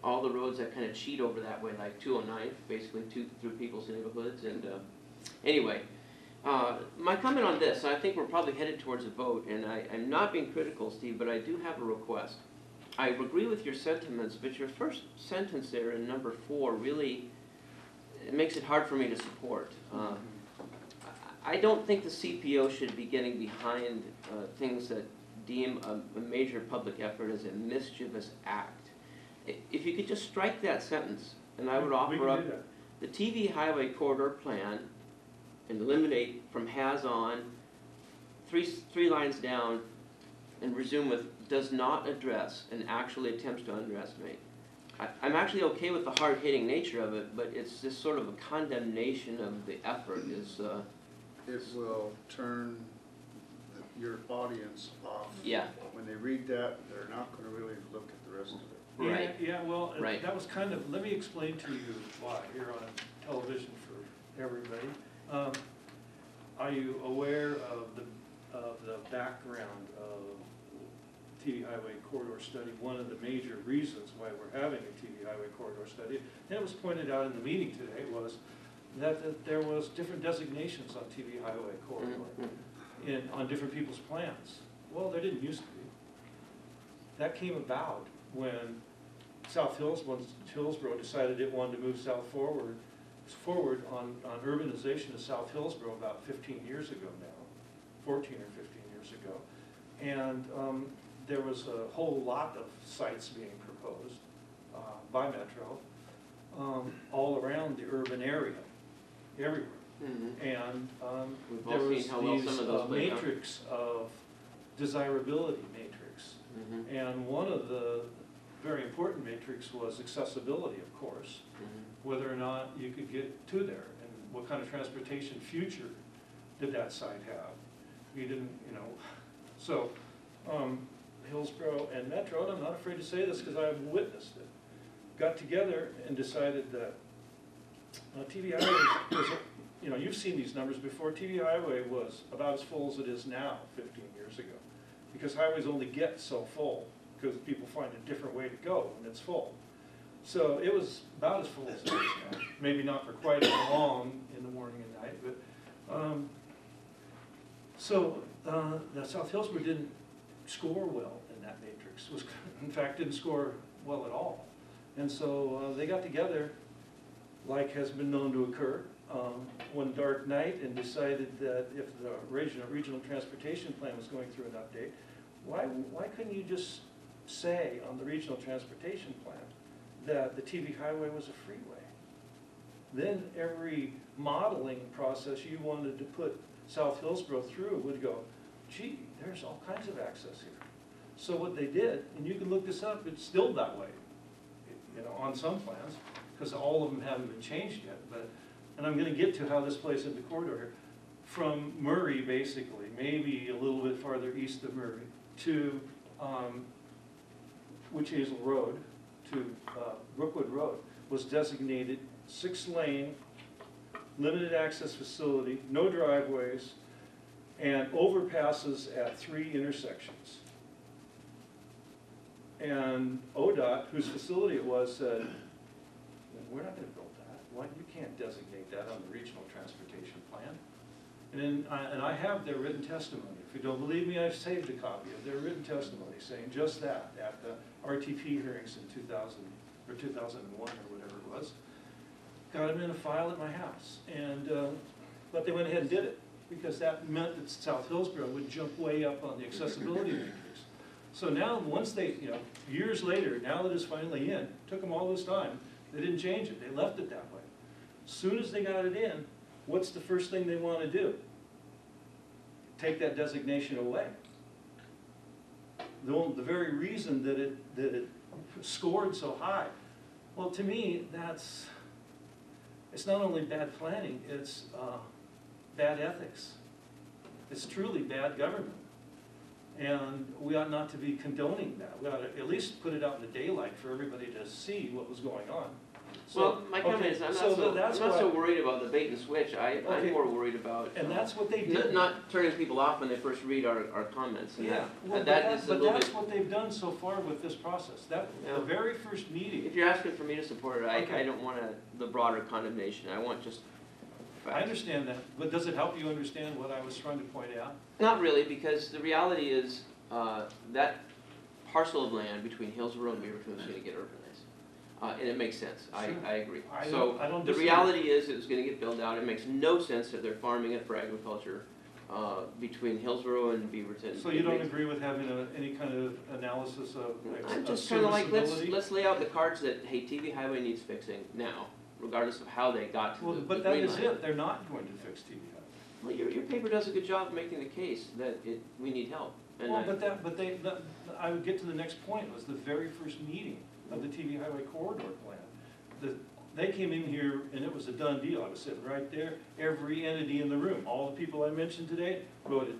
all the roads that kind of cheat over that way, like two oh nine, basically two, through people's neighborhoods, and, uh, anyway. Uh, my comment on this, I think we're probably headed towards a vote, and I, I'm not being critical, Steve, but I do have a request. I agree with your sentiments, but your first sentence there in number four really, it makes it hard for me to support. Uh, I I don't think the CPO should be getting behind uh, things that deem a, a major public effort as a mischievous act. I- If you could just strike that sentence, and I would We offer up do that. the TV highway corridor plan and eliminate from has on, three, three lines down, and resume with does not address and actually attempts to underestimate. I, I'm actually okay with the hard-hitting nature of it, but it's just sort of a condemnation of the effort is, uh, It will turn the- your audience off. yeah, When they read that, they're not gonna really look at the rest of it. right. Yeah, yeah, well, uh, Right. that was kind of, let me explain to you why, here on television for everybody. Um, Are you aware of the, of the background of TV highway corridor study? One of the major reasons why we're having a TV highway corridor study, and it was pointed out in the meeting today, was that, that there was different designations on TV highway corridor Mhm. In, on different people's plans. Well, there didn't used to be. That came about when South Hills, Hillsboro decided it wanted to move south forward, forward on, on urbanization of South Hillsboro about fifteen years ago now, fourteen or fifteen years ago. And, um, there was a whole lot of sites being proposed, uh, by Metro, um, all around the urban area, everywhere. Mhm. And um, We've all there seen was how well some these of those uh, out. matrix of desirability matrix. Mhm. And one of the very important matrix was accessibility, of course, Mhm. whether or not you could get to there and what kind of transportation future did that site have. You didn't, you know, so um, Hillsboro and Metro, and I'm not afraid to say this because I've witnessed it, got together and decided that uh, TV Highway was, you know, you've seen these numbers before, TV Highway was about as full as it is now fifteen years ago. Because highways only get so full, because people find a different way to go when it's full. So it was about as full as it is now, maybe not for quite as long in the morning and night, but, um, so, uh, South Hillsboro didn't score well in that matrix, was, <laughs> in fact, didn't score well at all. And so, uh, they got together, like has been known to occur, um, one dark night and decided that if the regional, regional transportation plan was going through an update, why, why couldn't you just say on the regional transportation plan that the TV highway was a freeway? Then every modeling process you wanted to put South Hillsboro through would go, gee, there's all kinds of access here. So what they did, and you can look this up, it's still that way, you know, on some plans, because all of them haven't been changed yet, but, and I'm gonna get to how this plays into corridor here. From Murray, basically, maybe a little bit farther east of Murray, to, um, Witch Hazel Road, to, uh, Brookwood Road, was designated six-lane, limited access facility, no driveways, and overpasses at three intersections. And ODOT, whose facility it was, said, we're not gonna build that, you can't designate that on the regional transportation plan. And then, I- and I have their written testimony, if you don't believe me, I've saved a copy of their written testimony saying just that at the RTP hearings in two thousand, or two thousand and one, or whatever it was. Got them in a file at my house, and, uh, but they went ahead and did it, because that meant that South Hillsboro would jump way up on the accessibility matrix. So now, once they, you know, years later, now that it's finally in, took them all this time, they didn't change it, they left it that way. Soon as they got it in, what's the first thing they wanna do? Take that designation away. The, the very reason that it, that it scored so high, well, to me, that's, it's not only bad planning, it's, uh, bad ethics. It's truly bad government. And we ought not to be condoning that. We ought to at least put it out in the daylight for everybody to see what was going on. So, Well, my comment okay, is, I'm not so so, I'm that's not so worried about the bait and switch, I, I'm Okay. more worried about. And uh, that's what they Not, did. not turning people off when they first read our, our comments, and Yeah, that, well, and but that that, is a but little that's bit, what they've done so far with this process. That, Yeah. the very first meeting, if you're asking for me to support it, I, Okay. I don't want a, the broader condemnation, I want just I facts. understand that, but does it help you understand what I was trying to point out? Not really, because the reality is, uh, that parcel of land between Hillsboro and Beaverton is gonna get urbanized. Uh, and it makes sense, I, Sure. I agree. I So, don't, I don't the disagree. reality is, it's gonna get built out, it makes no sense that they're farming it for agriculture, uh, between Hillsboro and Beaverton. So you It don't makes- agree with having a, any kind of analysis of, I'm of just kinda like, let's, serviceability? let's lay out the cards that, hey, TV Highway needs fixing now, regardless of how they got to Well, the, the but that green is line. it, they're not going to fix TV Hub. Well, your, your paper does a good job of making the case that it, we need help, and Well, I, but that, but they, that- I would get to the next point, was the very first meeting of the TV Highway Corridor Plan. The, they came in here and it was a done deal, I was sitting right there, every entity in the room, all the people I mentioned today voted.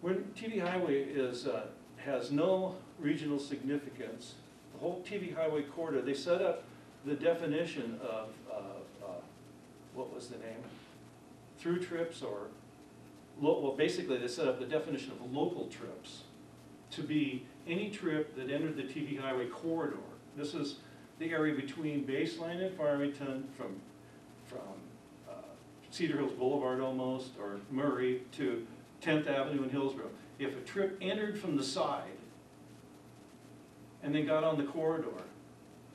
When TV Highway is, uh, has no regional significance, the whole TV Highway corridor, they set up the definition of, uh, uh, what was the name? Through trips or, well, basically, they set up the definition of local trips to be any trip that entered the TV Highway corridor. This is the area between Baseline and Farmington, from, from uh, Cedar Hills Boulevard almost, or Murray to Tenth Avenue in Hillsboro. If a trip entered from the side and then got on the corridor,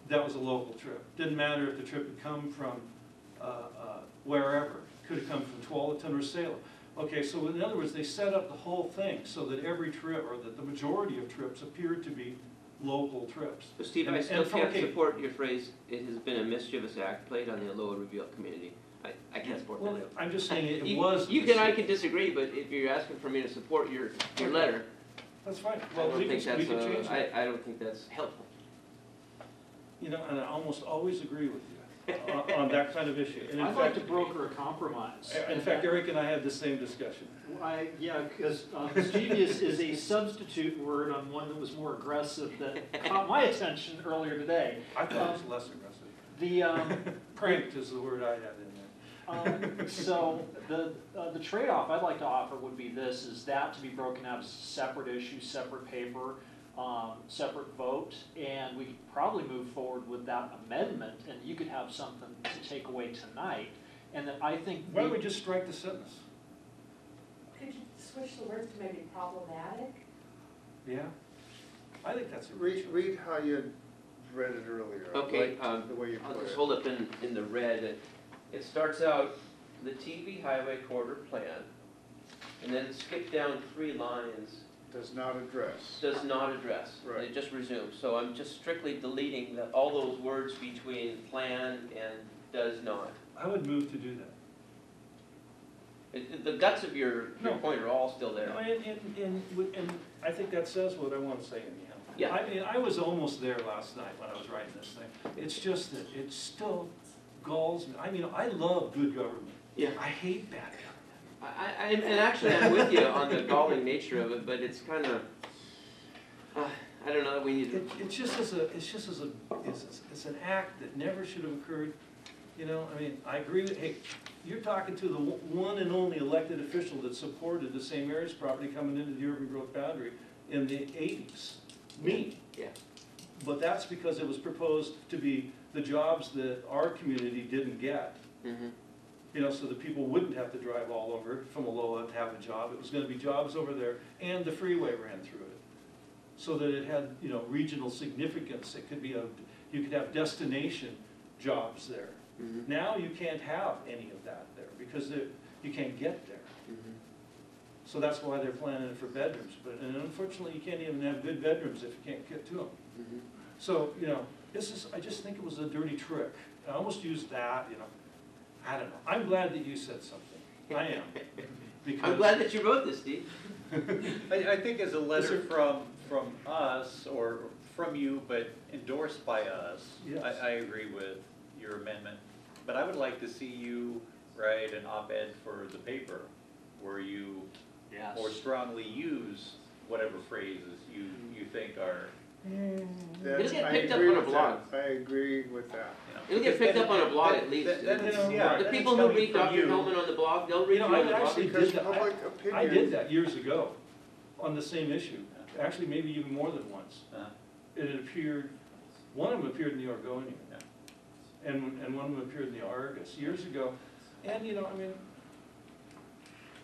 that was a local trip. Didn't matter if the trip had come from uh, uh, wherever, could have come from Tualatin or Salem. Okay, so in other words, they set up the whole thing so that every trip, or that the majority of trips appeared to be local trips. Steve, I still can't okay. support your phrase, it has been a mischievous act played on the Aloha Reedville community. I, I can't support Well, that. I'm just saying it You- was. You can, I can disagree, but if you're asking for me to support your, your letter, That's fine. I Well, don't we think can, we that's, can uh, change. I, I don't think that's helpful. You know, and I almost always agree with you on, on that kind of issue. And in I'd like fact, to broker a compromise. in fact, Eric and I had the same discussion. I, yeah, because mischievous is a substitute word on one that was more aggressive that caught my attention earlier today. I thought it was less aggressive. The, um, Pranked is the word I had in there. Um, So the, uh, the trade-off I'd like to offer would be this, is that to be broken out as a separate issue, separate paper, um, separate vote, and we could probably move forward with that amendment, and you could have something to take away tonight. And then I think. Why don't we- we just strike the sentence? Could you switch the words to maybe problematic? Yeah? I think that's. Read, read how you read it earlier. I Okay, liked um, The way you I'll put just it. hold up in, in the red, it, it starts out, the TV highway corridor plan, and then skip down three lines, Does not address. does not address. Right. It just resumes, so I'm just strictly deleting the, all those words between plan and does not. I would move to do that. It- it- The guts of your, your No. point are all still No, there. And, and, and, and I think that says what I want to say anyhow. Yeah. I mean, I was almost there last night when I was writing this thing. It's just that it still galls me. I mean, I love good government. Yeah. I hate bad government. I, I, and actually, I'm with you on the galling nature of it, but it's kind of, uh, I don't know, that we need It, to, it's just as a, it's just as a, it's, it's an act that never should have occurred. You know, I mean, I agree with, hey, you're talking to the one and only elected official that supported the same areas property coming into the urban growth boundary in the eighties, me. Yeah. But that's because it was proposed to be the jobs that our community didn't get. Mhm. You know, so that people wouldn't have to drive all over from Aloha to have a job. It was gonna be jobs over there, and the freeway ran through it. So that it had, you know, regional significance. It could be a, you could have destination jobs there. Mhm. Now you can't have any of that there, because you can't get there. Mhm. So that's why they're planning it for bedrooms, but, and unfortunately, you can't even have good bedrooms if you can't get to them. Mhm. So, you know, this is, I just think it was a dirty trick. I almost used that, you know, I don't know. I'm glad that you said something. I am. <laughs> Because. I'm glad that you wrote this, Steve. <laughs> I, I think as a letter from, from us, or from you, but endorsed by us, Yes. I, I agree with your amendment. But I would like to see you write an op-ed for the paper, where you Yes. more strongly use whatever phrases you, you think are That's- get I picked up agree on a with blog. that. I agree with that. It'll get picked up on a blog at least. Then- then it's- yeah, The then it's people who coming read from Dr. you. Hellman on the blog, they'll read You you know, on I the blog. actually Because did that. public I opinion. did that years ago on the same issue, actually maybe even more than once. Uh-huh. It had appeared, one of them appeared in the Oregonian. Yeah. And, and one of them appeared in the Argus years ago. And, you know, I mean,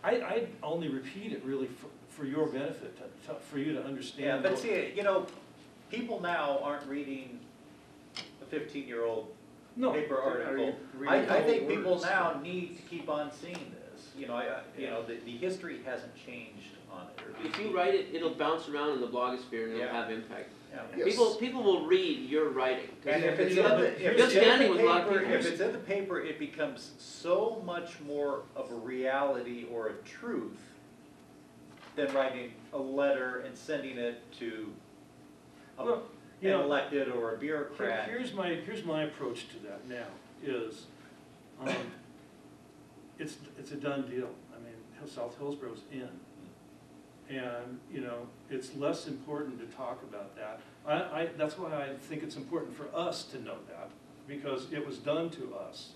I, I only repeat it really for, for your benefit, to- to- for you to understand. Yeah, but what- see, you know, people now aren't reading a fifteen-year-old No, paper article. reading I, I think people words? now need to keep on seeing this, you know, I, I- you know, the, the history hasn't changed on it. or If you write it, it'll bounce around in the blogosphere and it'll Yeah. have impact. Yeah. Yes. People, people will read your writing. And if it's in the, if it's in the with a lot of paper, if it's in the paper, it becomes so much more of a reality or a truth than writing a letter and sending it to a- Look, you an know, elected or a Here- bureaucrat. Here's my, here's my approach to that now, is, um, it's, it's a done deal. I mean, South Hillsboro's in. And, you know, it's less important to talk about that. I, I, that's why I think it's important for us to know that, because it was done to us.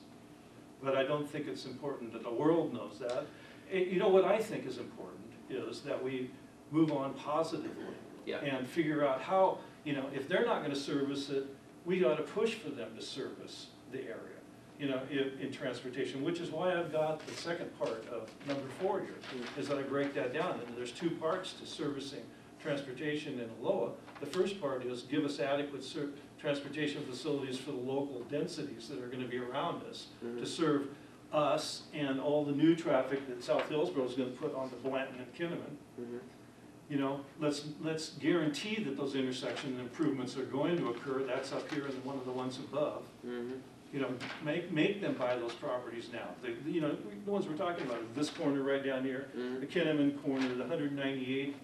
But I don't think it's important that the world knows that. Eh, You know, what I think is important is that we move on positively Yeah. and figure out how, you know, if they're not gonna service it, we ought to push for them to service the area, you know, in, in transportation, which is why I've got the second part of number four here, is that I break that down, and there's two parts to servicing transportation in Aloha. The first part is give us adequate ser- transportation facilities for the local densities that are gonna be around us, to serve us and all the new traffic that South Hillsboro is gonna put onto Blanton and Kinnaman Mhm. You know, let's, let's guarantee that those intersection improvements are going to occur, that's up here in one of the ones above. Mhm. You know, make, make them buy those properties now, the, you know, the ones we're talking about, this corner right down here, Mhm. the Kinnaman corner, the hundred ninety-eighth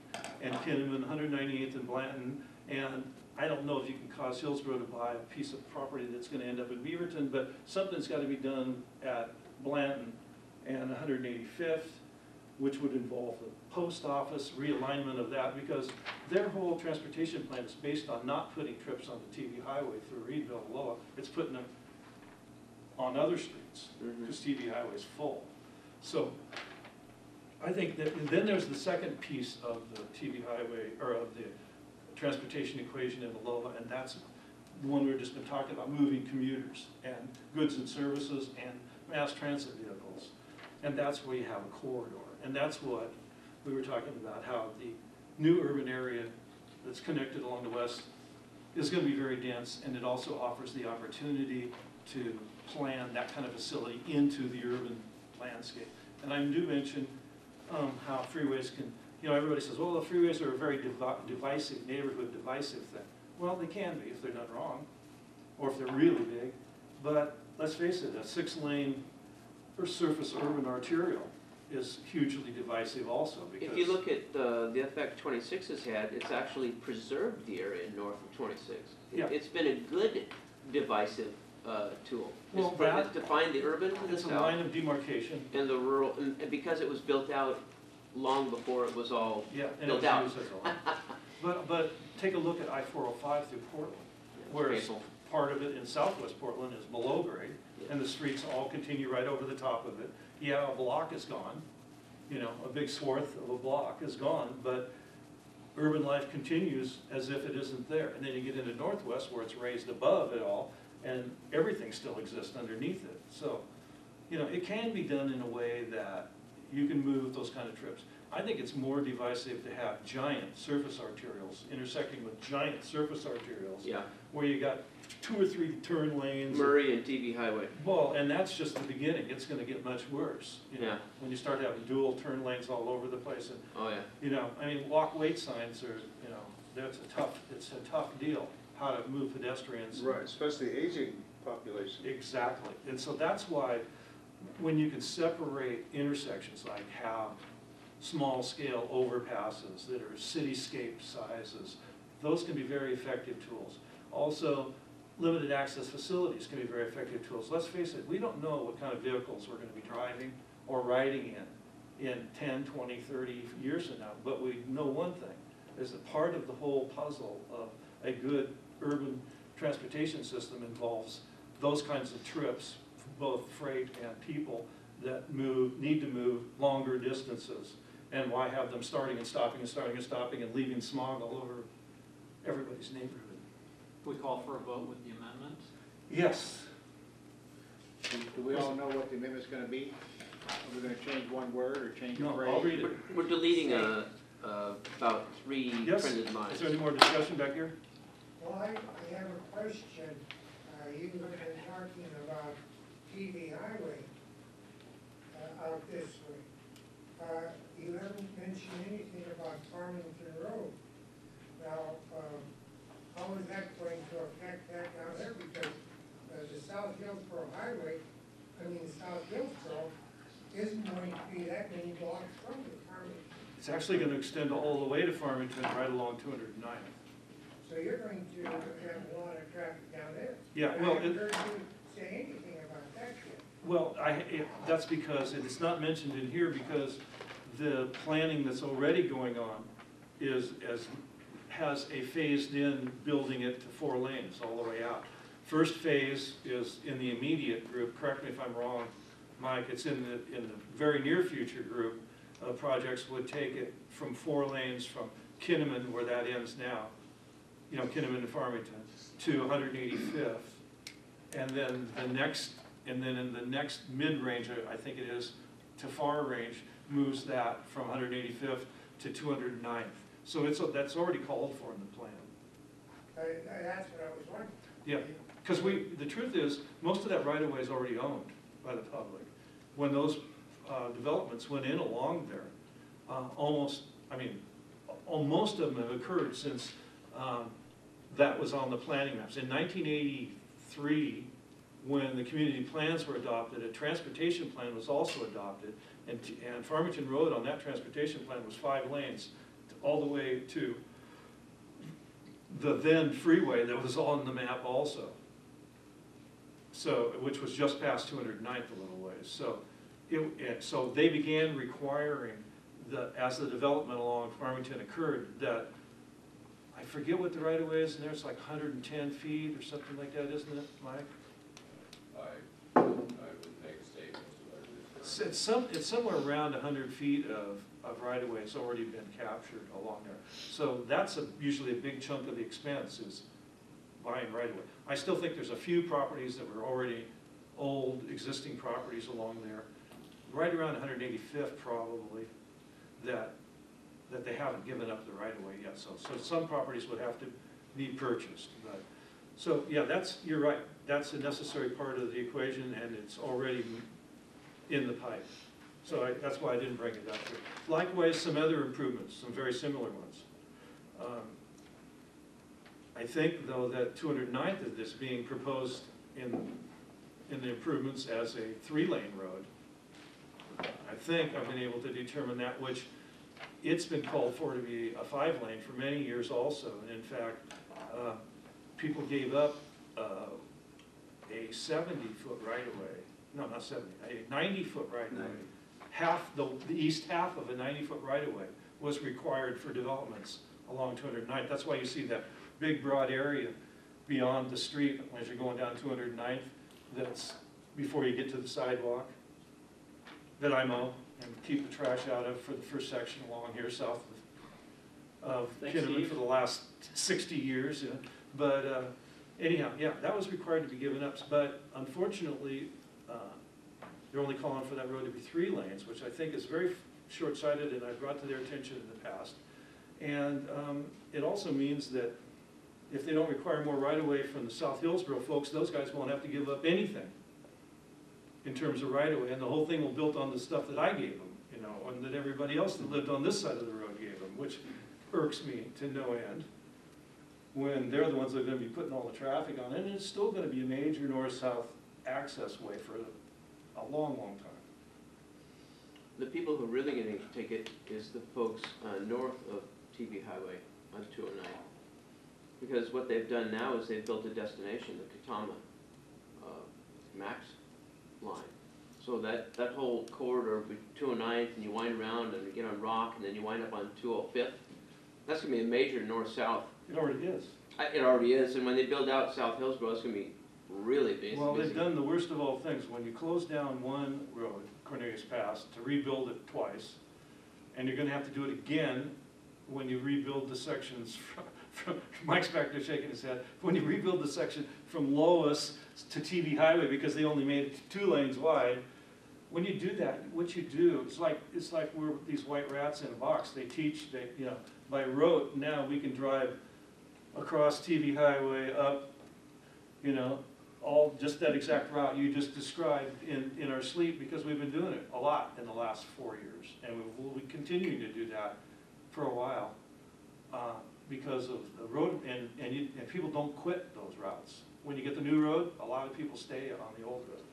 and Kinnaman, hundred ninety-eighth and Blanton, and I don't know if you can cause Hillsboro to buy a piece of property that's gonna end up in Beaverton, but something's gotta be done at Blanton and one hundred eighty-fifth, which would involve the post office, realignment of that, because their whole transportation plan is based on not putting trips on the TV highway through Reedville, and Aloha, it's putting them on other streets, Mhm. because TV highway is full. So, I think that, and then there's the second piece of the TV highway, or of the transportation equation in Aloha, and that's the one we've just been talking about, moving commuters and goods and services and mass transit vehicles. And that's where you have a corridor, and that's what we were talking about, how the new urban area that's connected along the west is gonna be very dense, and it also offers the opportunity to plan that kind of facility into the urban landscape. And I do mention, um, how freeways can, you know, everybody says, well, the freeways are a very divi- divisive, neighborhood divisive thing. Well, they can be if they're done wrong, or if they're really big, but let's face it, a six-lane surface urban arterial is hugely divisive also, because. If you look at uh, the effect twenty-six has had, it's actually preserved the area north of twenty-six. It- Yeah. It's been a good divisive uh, tool. Well, It's that- it's defined the urban to the It's a line south of demarcation, and the rural, and and because it was built out long before it was all, yeah, and it Built was out. used as a line. But, but take a look at I four oh five through Portland, painful. part of it in southwest Portland is below grade, and the streets all continue right over the top of it. Yeah, a block is gone, you know, a big swath of a block is gone, but urban life continues as if it isn't there. And then you get into northwest where it's raised above it all, and everything still exists underneath it. So, you know, it can be done in a way that you can move those kind of trips. I think it's more divisive to have giant surface arterials intersecting with giant surface arterials, yeah, where you got two or three turn lanes. Murray and TV Highway. Well, and that's just the beginning, it's gonna get much worse, you know, Yeah. when you start having dual turn lanes all over the place, and, Oh, yeah. you know, I mean, walk wait signs are, you know, that's a tough, it's a tough deal, how to move pedestrians. Right, especially aging population. Exactly, and so that's why, when you can separate intersections, like have small-scale overpasses that are cityscape sizes, those can be very effective tools. Also, limited access facilities can be very effective tools. Let's face it, we don't know what kind of vehicles we're gonna be driving or riding in in 10, 20, 30 years from now, but we know one thing, is that part of the whole puzzle of a good urban transportation system involves those kinds of trips, both freight and people, that move, need to move longer distances. And why have them starting and stopping and starting and stopping and leaving smog all over everybody's neighborhood? We call for a vote with the amendment. Yes. Do do we all know what the amendment's gonna be? Are we gonna change one word or change a No, phrase? I'll read it. We're we're deleting uh, uh, about three Yes. printed lines. Is there any more discussion back here? Well, I, I have a question. Uh, you been talking about TV highway, uh, out this way. Uh, you haven't mentioned anything about Farmington Road. Now, um, how is that going to affect that down there? Because, uh, the South Hillsboro Highway, I mean, South Hillsboro isn't going to be that many blocks from the Farmington. It's actually gonna extend all the way to Farmington, right along two hundred and nine. So you're going to have a lot of traffic down there. Yeah, well, I haven't it- heard you say anything about that yet. Well, I, it, that's because it's not mentioned in here because the planning that's already going on is, as, has a phased-in building it to four lanes all the way out. First phase is in the immediate group, correct me if I'm wrong, Mike, it's in the, in the very near future group. Uh, projects would take it from four lanes from Kinnaman, where that ends now, you know, Kinnaman to Farmington, to 185th. And then the next, and then in the next mid-range, I think it is, to far range, moves that from 185th to 209th. So it's, that's already called for in the plan. I- That's what I was wondering. Yeah, because we, the truth is, most of that right-of-way is already owned by the public. When those uh, developments went in along there, uh, almost, I mean, al- most of them have occurred since um, that was on the planning maps. In 1983, when the community plans were adopted, a transportation plan was also adopted, and, and Farmington Road on that transportation plan was five lanes, all the way to the then freeway that was on the map also. So, which was just past 209th a little ways. So, it, it- so they began requiring the, as the development along Farmington occurred, that, I forget what the right of way is, and there's like 110 feet or something like that, isn't it, Mike? I, I would make a statement to that. It's, it's some, it's somewhere around hundred feet of, of right-of-way has already been captured along there. So that's a, usually a big chunk of the expense is buying right-of-way. I still think there's a few properties that were already old, existing properties along there, right around 185th probably, that, that they haven't given up the right-of-way yet. So, so some properties would have to be purchased, but, so, yeah, that's, you're right, that's a necessary part of the equation, and it's already in the pipe. So I, that's why I didn't bring it up here. Likewise, some other improvements, some very similar ones. Um, I think, though, that 209th of this being proposed in, in the improvements as a three-lane road, I think I've been able to determine that, which it's been called for to be a five-lane for many years also. And in fact, uh, people gave up uh, a 70-foot right-of-way, no, not 70, a 90-foot right-of-way. Half, the, the east half of a 90-foot right-of-way was required for developments along 209th. That's why you see that big broad area beyond the street as you're going down 209th, that's before you get to the sidewalk, that I mow and keep the trash out of for the first section along here south of, of Kinnaman for the last 60 years. yeah. But uh, anyhow, yeah, that was required to be given up, but unfortunately, uh, they're only calling for that road to be three lanes, which I think is very short-sighted, and I brought to their attention in the past. And um, it also means that if they don't require more right-of-way from the South Hillsboro folks, those guys won't have to give up anything in terms of right-of-way, and the whole thing will built on the stuff that I gave them, you know, and that everybody else that lived on this side of the road gave them, which irks me to no end, when they're the ones that are gonna be putting all the traffic on, it, and it's still gonna be a major north-south access way for a long, long time. The people who are really gonna take it is the folks uh, north of TV Highway on two oh nine. Because what they've done now is they've built a destination, the Quatama, uh, Max line. So that, that whole corridor between two oh ninth and you wind around and you get on Rock and then you wind up on two oh fifth, that's gonna be a major north-south It already is. I- It already is, and when they build out South Hillsboro, it's gonna be really busy. Well, they've busy. done the worst of all things, when you close down one road, Cornelius Pass, to rebuild it twice, and you're gonna have to do it again when you rebuild the sections <laughs> from, from, Mike's back there shaking his head, when you rebuild the section from Lois to TV Highway, because they only made it two lanes wide, when you do that, what you do, it's like, it's like we're these white rats in a box, they teach, they, you know, by rote, now we can drive across TV Highway, up, you know, all, just that exact route you just described in, in our sleep, because we've been doing it a lot in the last four years. And we will be continuing to do that for a while, uh, because of the road, and, and you, and people don't quit those routes. When you get the new road, a lot of people stay on the old road.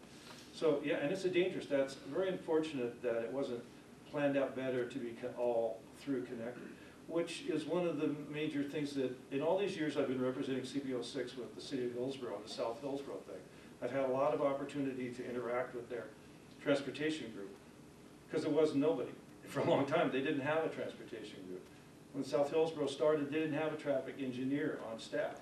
So, yeah, and it's a dangerous, that's very unfortunate that it wasn't planned out better to be all through connected, which is one of the major things that, in all these years I've been representing CPO six with the city of Hillsboro and the South Hillsboro thing, I've had a lot of opportunity to interact with their transportation group, because there was nobody. <laughs> For a long time, they didn't have a transportation group. When South Hillsboro started, they didn't have a traffic engineer on staff.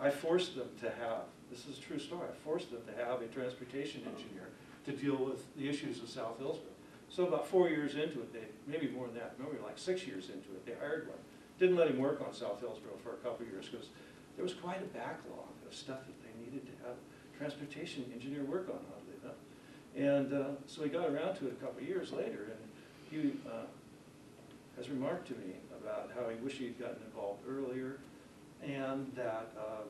I forced them to have, this is a true story, I forced them to have a transportation engineer to deal with the issues of South Hillsboro. So about four years into it, they, maybe more than that, maybe like six years into it, they hired one. Didn't let him work on South Hillsboro for a couple years, because there was quite a backlog of stuff that they needed to have transportation engineer work on, oddly enough. And, uh, so he got around to it a couple years later, and he, uh, has remarked to me about how he wished he'd gotten involved earlier, and that, uh,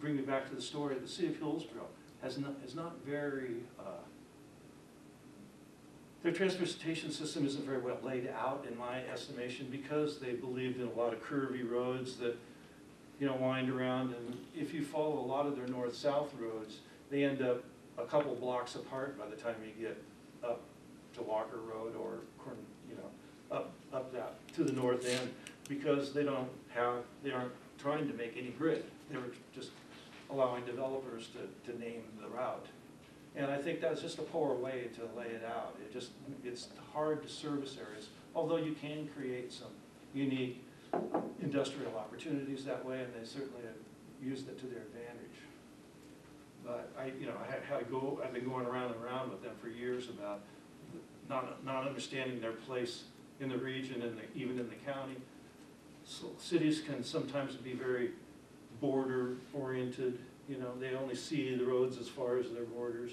bring me back to the story, of the city of Hillsboro has not, is not very, uh, their transportation system isn't very well laid out, in my estimation, because they believed in a lot of curvy roads that, you know, wind around, and if you follow a lot of their north-south roads, they end up a couple blocks apart by the time you get up to Walker Road or, you know, up, up that, to the north end, because they don't have, they aren't trying to make any grid. They were just allowing developers to, to name the route. And I think that's just a poor way to lay it out. It just, it's hard to service areas, although you can create some unique industrial opportunities that way, and they certainly have used it to their advantage. But I, you know, I to go, I've been going around and around with them for years about not, not understanding their place in the region and the- even in the county. So cities can sometimes be very border-oriented, you know, they only see the roads as far as their borders.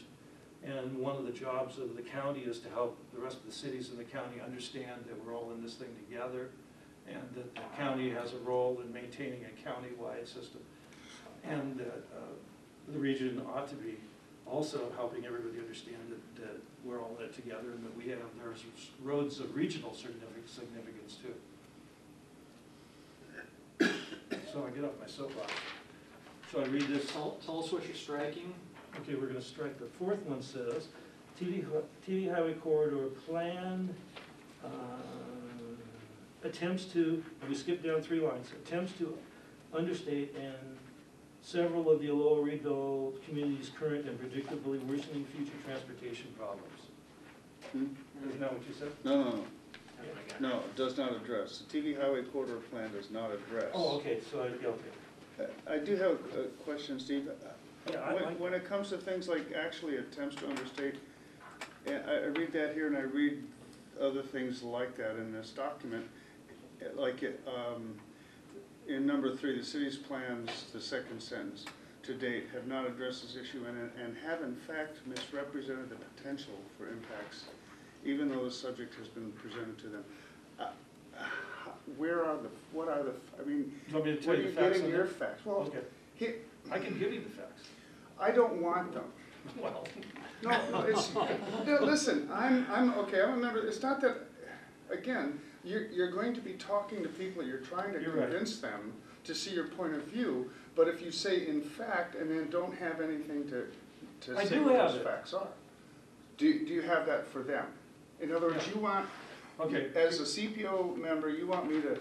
And one of the jobs of the county is to help the rest of the cities in the county understand that we're all in this thing together, and that the county has a role in maintaining a county-wide system. And that uh, the region ought to be also helping everybody understand that, that we're all in it together, and that we have, there's roads of regional significance too. So I get off my soapbox. So I read this, Tell, us what you're striking. Okay, we're gonna strike, the fourth one says, TV, hi- TV highway corridor plan, uh, attempts to, and we skip down three lines, attempts to understate and several of the lower Reedville community's current and predictably worsening future transportation problems. Hmm? Isn't that what you said? No, no, no, no, it does not address. The TV highway corridor plan does not address. Oh, okay, so I, yeah, okay. I do have a question, Steve. Yeah, I- When, I- when it comes to things like actually attempts to understate, and I, I read that here and I read other things like that in this document, eh, like, it, um, in number three, the city's plans, the second sentence, to date, have not addressed this issue and, and have in fact misrepresented the potential for impacts, even though the subject has been presented to them. Uh, uh, Where are the, what are the, I mean, Do you want me to tell where are you you the facts getting on your that? facts? Well, Okay, here, I can give you the facts. I don't want them. Well, No, no, it's, no, listen, I'm, I'm, okay, I'm a member, it's not that, again, you're, you're going to be talking to people, you're trying to You're right. convince them to see your point of view, but if you say in fact and then don't have anything to, to I say do what have those it. facts are. Do, do you have that for them? In other words, you want, okay, as a CPO member, you want me to,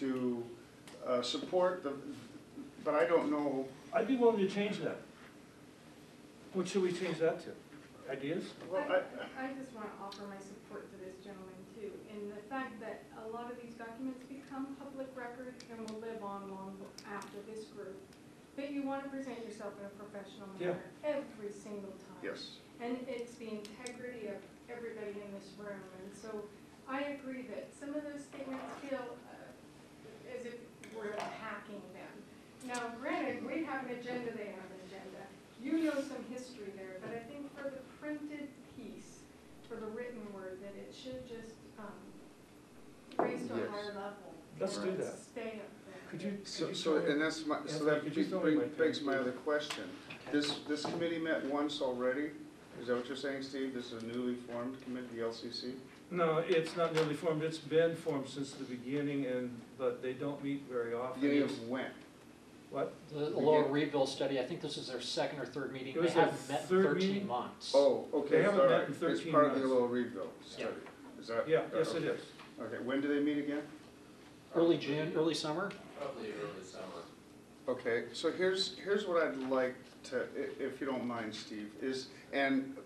to, uh, support the, but I don't know, I'd be willing to change that. What should we change that to? Ideas? well, I, I just want to offer my support to this gentleman too, in the fact that a lot of these documents become public record and will live on long after this group. But you want to present yourself in a professional Yeah. manner every single time. Yes. And it's the integrity of everybody in this room, and so I agree that some of those statements feel uh, as if we're hacking them. Now, granted, we have an agenda, they have an agenda. You know some history there, but I think for the printed piece, for the written word, that it should just, um, raise to a higher level. Let's do that. Stay up there. Could you, So, could you so, and that's my, so that could you throw me my begs my other question. This, this committee met once already? Is that what you're saying, Steve? This is a newly formed committee, the LCC? No, it's not newly formed, it's been formed since the beginning and, but they don't meet very often. Beginning of when? What? The Lower Reedville study, I think this is their second or third meeting. It They was their haven't met in third thirteen meeting? months. Oh, okay, They haven't sorry. met in 13 It's part of the months. Little Reedville study. Is that? Yeah, yes, it okay. is. Okay, when do they meet again? Early June, early summer? Probably early summer. Okay, so here's, here's what I'd like to, i- if you don't mind, Steve, is, and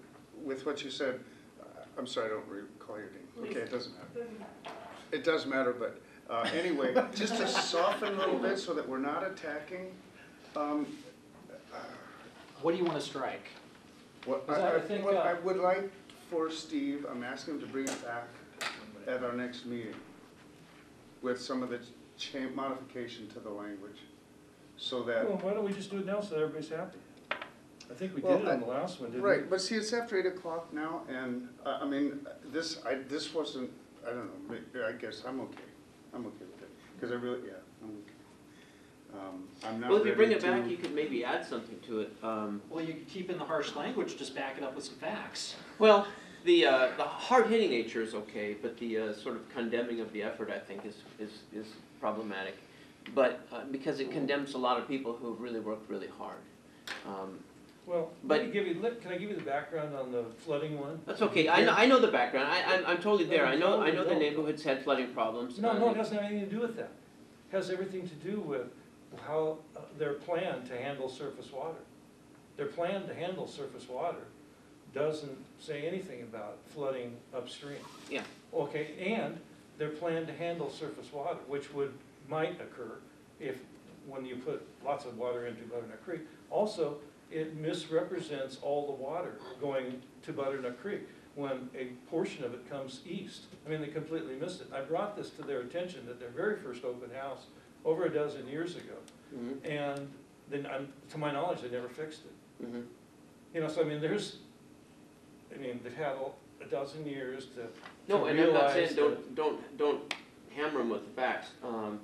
with what you said, uh, I'm sorry, I don't recall your name. Okay, it doesn't matter. It Doesn't matter. It does matter, but uh, anyway, just to soften a little bit so that we're not attacking, um, uh, What do you want to strike? what I- I, I think, what uh, I would like for Steve, I'm asking him to bring it back at our next meeting with some of the cha, modification to the language, so that. Well, why don't we just do it now so everybody's happy? I think we Well, did it on the last one, didn't we? Right, but see, it's after eight o'clock now, and, uh, I mean, this, I, this wasn't, I don't know, I guess I'm okay. I'm okay with it, because I really, yeah, I'm. Um, I'm not Well, if you bring ready it back, to- you could maybe add something to it. Um, Well, you could keep in the harsh language, just back it up with some facts. Well, the, uh, the hard-hitting nature is okay, but the uh, sort of condemning of the effort, I think, is, is, is problematic. But, uh, because it condemns a lot of people who have really worked really hard. Um, Well, But- let me give you, let- can I give you the background on the flooding one? That's okay, I know, I know the background, I, I'm, I'm totally there, I know, I know the neighborhood's had flooding problems. No, no, it doesn't have anything to do with that. It Has everything to do with how, uh, their plan to handle surface water. Their plan to handle surface water doesn't say anything about flooding upstream. Yeah. Okay, and their plan to handle surface water, which would, might occur if, when you put lots of water into Butternut Creek. Also, it misrepresents all the water going to Butternut Creek when a portion of it comes east. I mean, they completely missed it. I brought this to their attention at their very first open house over a dozen years ago. mhm, And then, um, to my knowledge, they never fixed it. mhm. You know, so I mean, there's, I mean, they've had a dozen years to No, to and I'm not saying don't, don't, don't hammer them with the facts. Um,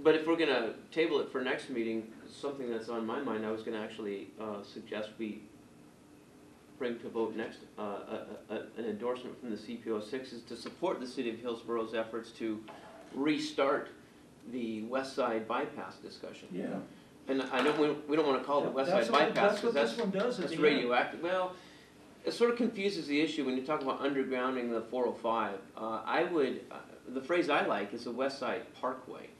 But if we're gonna table it for next meeting, something that's on my mind, I was gonna actually uh, suggest we bring to vote next, uh, a- a- an endorsement from the CPO six is to support the city of Hillsboro's efforts to restart the west side bypass discussion. Yeah. And I don't, we- we don't wanna call it west side That's what- bypass, That's because what that's this one does at that's the end. radioactive, well, it sort of confuses the issue when you talk about undergrounding the four oh five. Uh, I would, uh, the phrase I like is the West Side Parkway.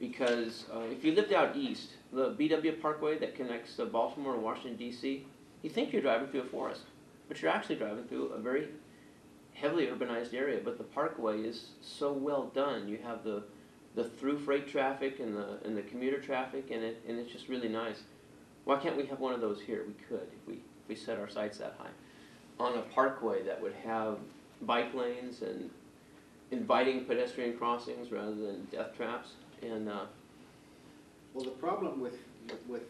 Because, uh, if you lived out east, the BW Parkway that connects uh, Baltimore and Washington DC, you think you're driving through a forest, but you're actually driving through a very heavily urbanized area, but the parkway is so well done. You have the, the through freight traffic and the, and the commuter traffic, and it, and it's just really nice. Why can't we have one of those here? We could, if we, if we set our sights that high. On a parkway that would have bike lanes and inviting pedestrian crossings rather than death traps, and, uh, Well, the problem with, with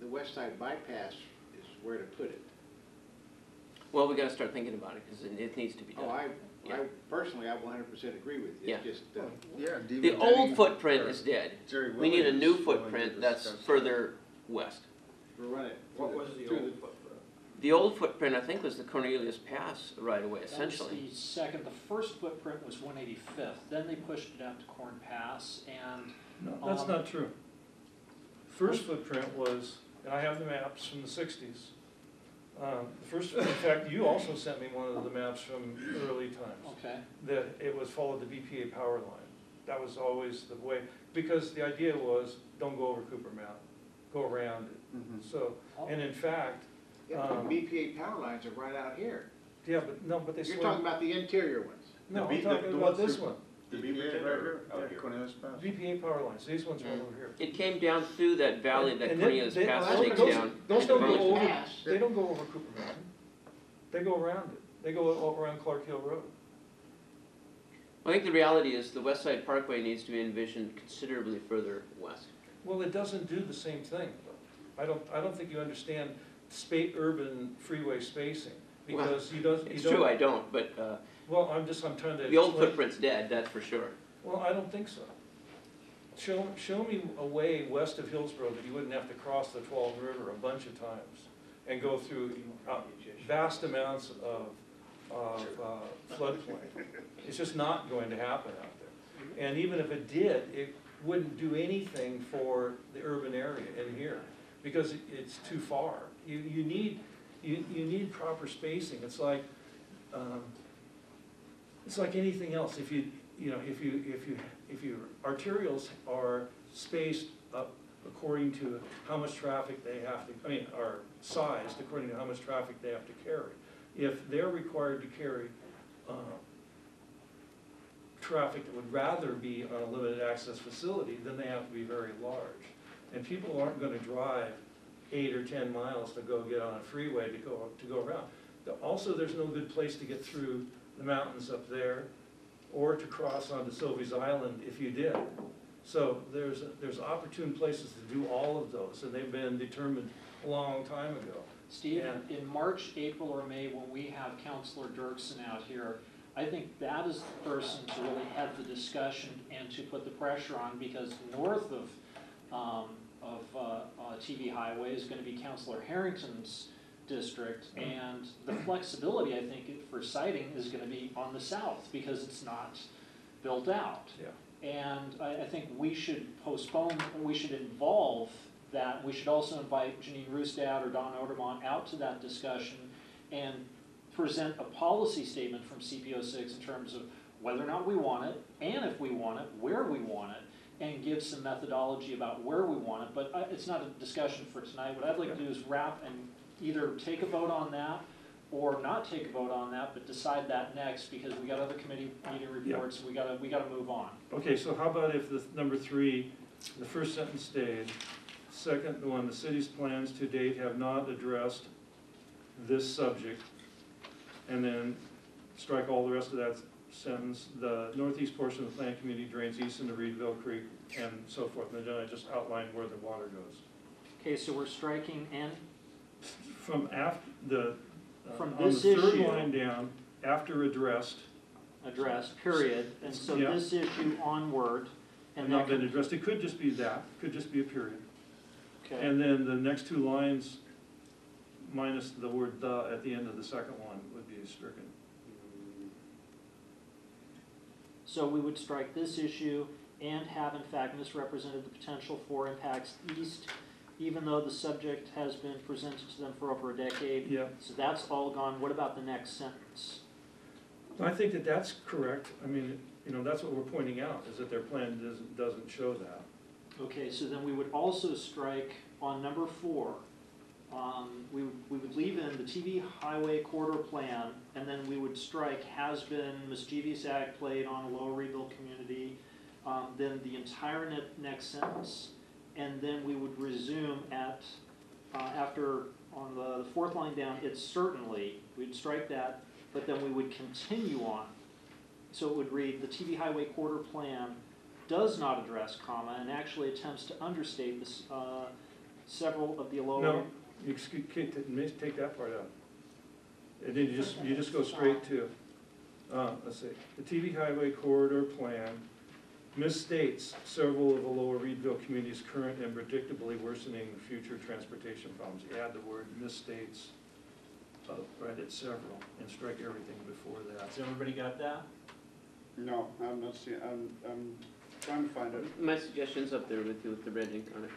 the west side bypass is where to put it. well, we gotta start thinking about it, cause it, it needs to be done. Oh, done. I, Yeah. I personally, I one hundred percent agree with you. Yeah. It's just, uh, Yeah. The David old Denning footprint or is dead. Jerry We need a Williams new willing to footprint that's discuss further west. we're running. What was the old footprint? The old footprint, I think, was the Cornelius Pass right away, essentially. That was the second, the first footprint was one eighty-fifth, then they pushed it out to Corn Pass, and No, that's Um, not true. First footprint was, and I have the maps from the sixties. Um, the first, in fact, you also sent me one of the maps from early times, Okay, that it was followed the BPA power line. That was always the way, because the idea was, don't go over Cooper Mountain, go around it. Mhm. So, and in fact, Yeah, but Um, the BPA power lines are right out here. yeah, but, no, but they You're swing. talking about the interior ones. No, The I'm B- the- talking the about ones this through- one. The BPA Beaverton right or here, out here? Cornelius Pass. BPA power lines, these ones are over here. It came down through that valley that And then- Cornelius they- Pass those- takes those- down. Those don't go Burlington. over, Ash. they don't go over Cooper Mountain. They go around it. They go o- around Clark Hill Road. I think the reality is the West Side Parkway needs to be envisioned considerably further west. Well, it doesn't do the same thing. I don't, I don't think you understand spa, urban freeway spacing, because you don't, you It's don't. true, I don't, but uh, Well, I'm just, I'm trying to. the old explain- footprint's dead, that's for sure. Well, I don't think so. Show, show me a way west of Hillsboro that you wouldn't have to cross the Twelve River a bunch of times and go through uh, vast amounts of, of uh, floodplain. It's just not going to happen out there. And even if it did, it wouldn't do anything for the urban area in here, because it- it's too far. You, you need, you, you need proper spacing. It's like, um, it's like anything else, if you, you know, if you, if you, if your arterials are spaced up according to how much traffic they have to, I mean, are sized according to how much traffic they have to carry. If they're required to carry, uh, traffic that would rather be on a limited access facility, then they have to be very large. And people aren't gonna drive eight or ten miles to go get on a freeway to go, to go around. Also, there's no good place to get through the mountains up there, or to cross onto Sauvie's Island if you did. So there's, there's opportune places to do all of those, and they've been determined a long time ago. Steve, Yeah. in March, April, or May, when we have Counselor Dirksen out here, I think that is the person to really have the discussion and to put the pressure on, because north of, um, of, uh, uh, TV Highway is gonna be Counselor Harrington's district, and the flexibility, I think, for siting is gonna be on the south, because it's not built out. Yeah. And I, I think we should postpone, we should involve that, we should also invite Janine Roostad or Don Odermott out to that discussion and present a policy statement from CPO six in terms of whether or not we want it, and if we want it, where we want it, and give some methodology about where we want it, but I, it's not a discussion for tonight. What I'd like to do is wrap and either take a vote on that, or not take a vote on that, but decide that next, because we got other committee meeting Yeah. reports, we gotta, we gotta move on. Okay, so how about if the, number three, the first sentence stayed, second one, the city's plans to date have not addressed this subject, and then strike all the rest of that sentence, the northeast portion of the planned community drains east into Reedville Creek, and so forth, and then I just outlined where the water goes. Okay, so we're striking N, From af, the, uh, From on the this third issue- line down, after addressed, addressed, period, and so Yeah. this issue onward, and and not been addressed, it could just be that, could just be a period. okay, And then the next two lines, minus the word "the" at the end of the second one, would be stricken. So we would strike this issue and have in fact misrepresented the potential for impacts east, even though the subject has been presented to them for over a decade. Yeah, So that's all gone, what about the next sentence? I think that that's correct. I mean, you know, that's what we're pointing out, is that their plan doesn't, doesn't show that. Okay, so then we would also strike on number four, um, we would, we would leave in the TV highway corridor plan, and then we would strike has been mischievous act played on a lower Reedville community, um, then the entire ne- next sentence, and then we would resume at, uh, after, on the, the fourth line down, it's certainly, we'd strike that, but then we would continue on. So it would read, the TV highway corridor plan does not address comma and actually attempts to understate this, uh, several of the lower. No, you excuse- can't ta- take that part out. And then you just, you just go straight to, uh, let's see, the TV highway corridor plan misstates several of the lower Reedville community's current and predictably worsening future transportation problems. Add the word misstates, uh, right at several, and strike everything before that. Has everybody got that? No, I'm not seeing, I'm, I'm trying to find it. My suggestion's up there with you with the red ink on it.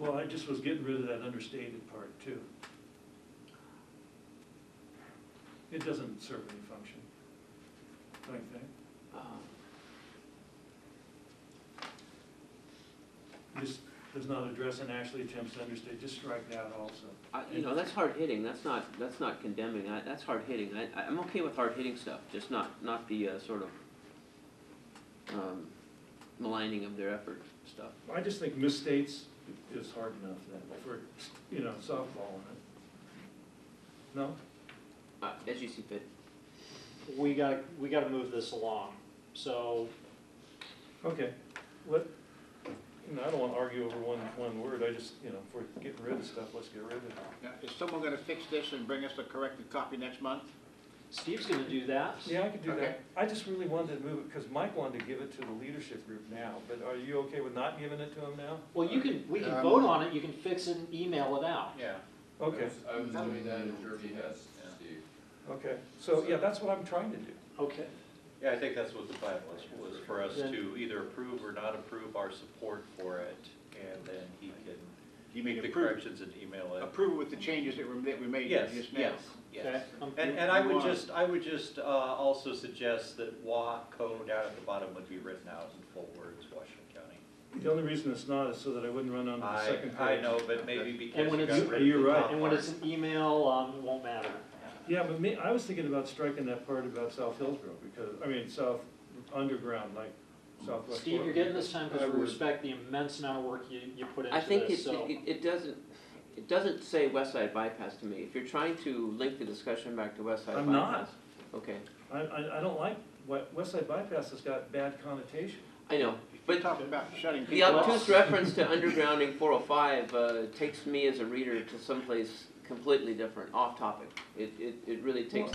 Well, I just was getting rid of that understated part too. It doesn't serve any function, don't you think? Uh, Just does not address and actually attempts to understate, just strike that also. I- You know, that's hard hitting, that's not, that's not condemning, I, that's hard hitting, I, I'm okay with hard hitting stuff, just not, not the, uh, sort of, um, maligning of their effort stuff. I just think misstates is hard enough then, for, you know, softball in it. No? Uh, as you see fit. We gotta, we gotta move this along, so Okay, let, you know, I don't wanna argue over one, one word, I just, you know, if we're getting rid of stuff, let's get rid of it. Now, is someone gonna fix this and bring us a corrected copy next month? Steve's gonna do that. Yeah, I could do Okay. that. I just really wanted to move it, because Mike wanted to give it to the leadership group now, but are you okay with not giving it to him now? Well, you can, we can Um, vote on it, you can fix it and email it out. Yeah. Okay, I was doing that at your behest, Steve. okay, so, yeah, that's what I'm trying to do. Okay. Yeah, I think that's what the plan was, was for us Then- to either approve or not approve our support for it, and then he can You mean make the approve, corrections and email it. approve with the changes that were, that we made Yes, just now? yes, yes. Okay. Um, And, and I would just, I would just, uh, also suggest that WA code down at the bottom would be written out in full words, Washington County. The only reason it's not is so that I wouldn't run onto the second page. I know, but maybe because when you it's- got rid of You're the right. top And when part. it's an email, um, it won't matter. Yeah, but me, I was thinking about striking that part about South Hillsboro, because, I mean, South Underground, like Southwest. Steve, you're getting this time because I we would- respect the immense amount of work you, you put I into think it, this, so. it, it doesn't, it doesn't say West Side bypass to me, if you're trying to link the discussion back to West Side bypass. I'm not. Okay, I, I, I don't like, what, West Side Bypass has got bad connotation. I know, We're but talking about shutting the people off. obtuse reference to <laughs> undergrounding four oh five, uh, takes me as a reader to someplace completely different, off topic. It, it, it really takes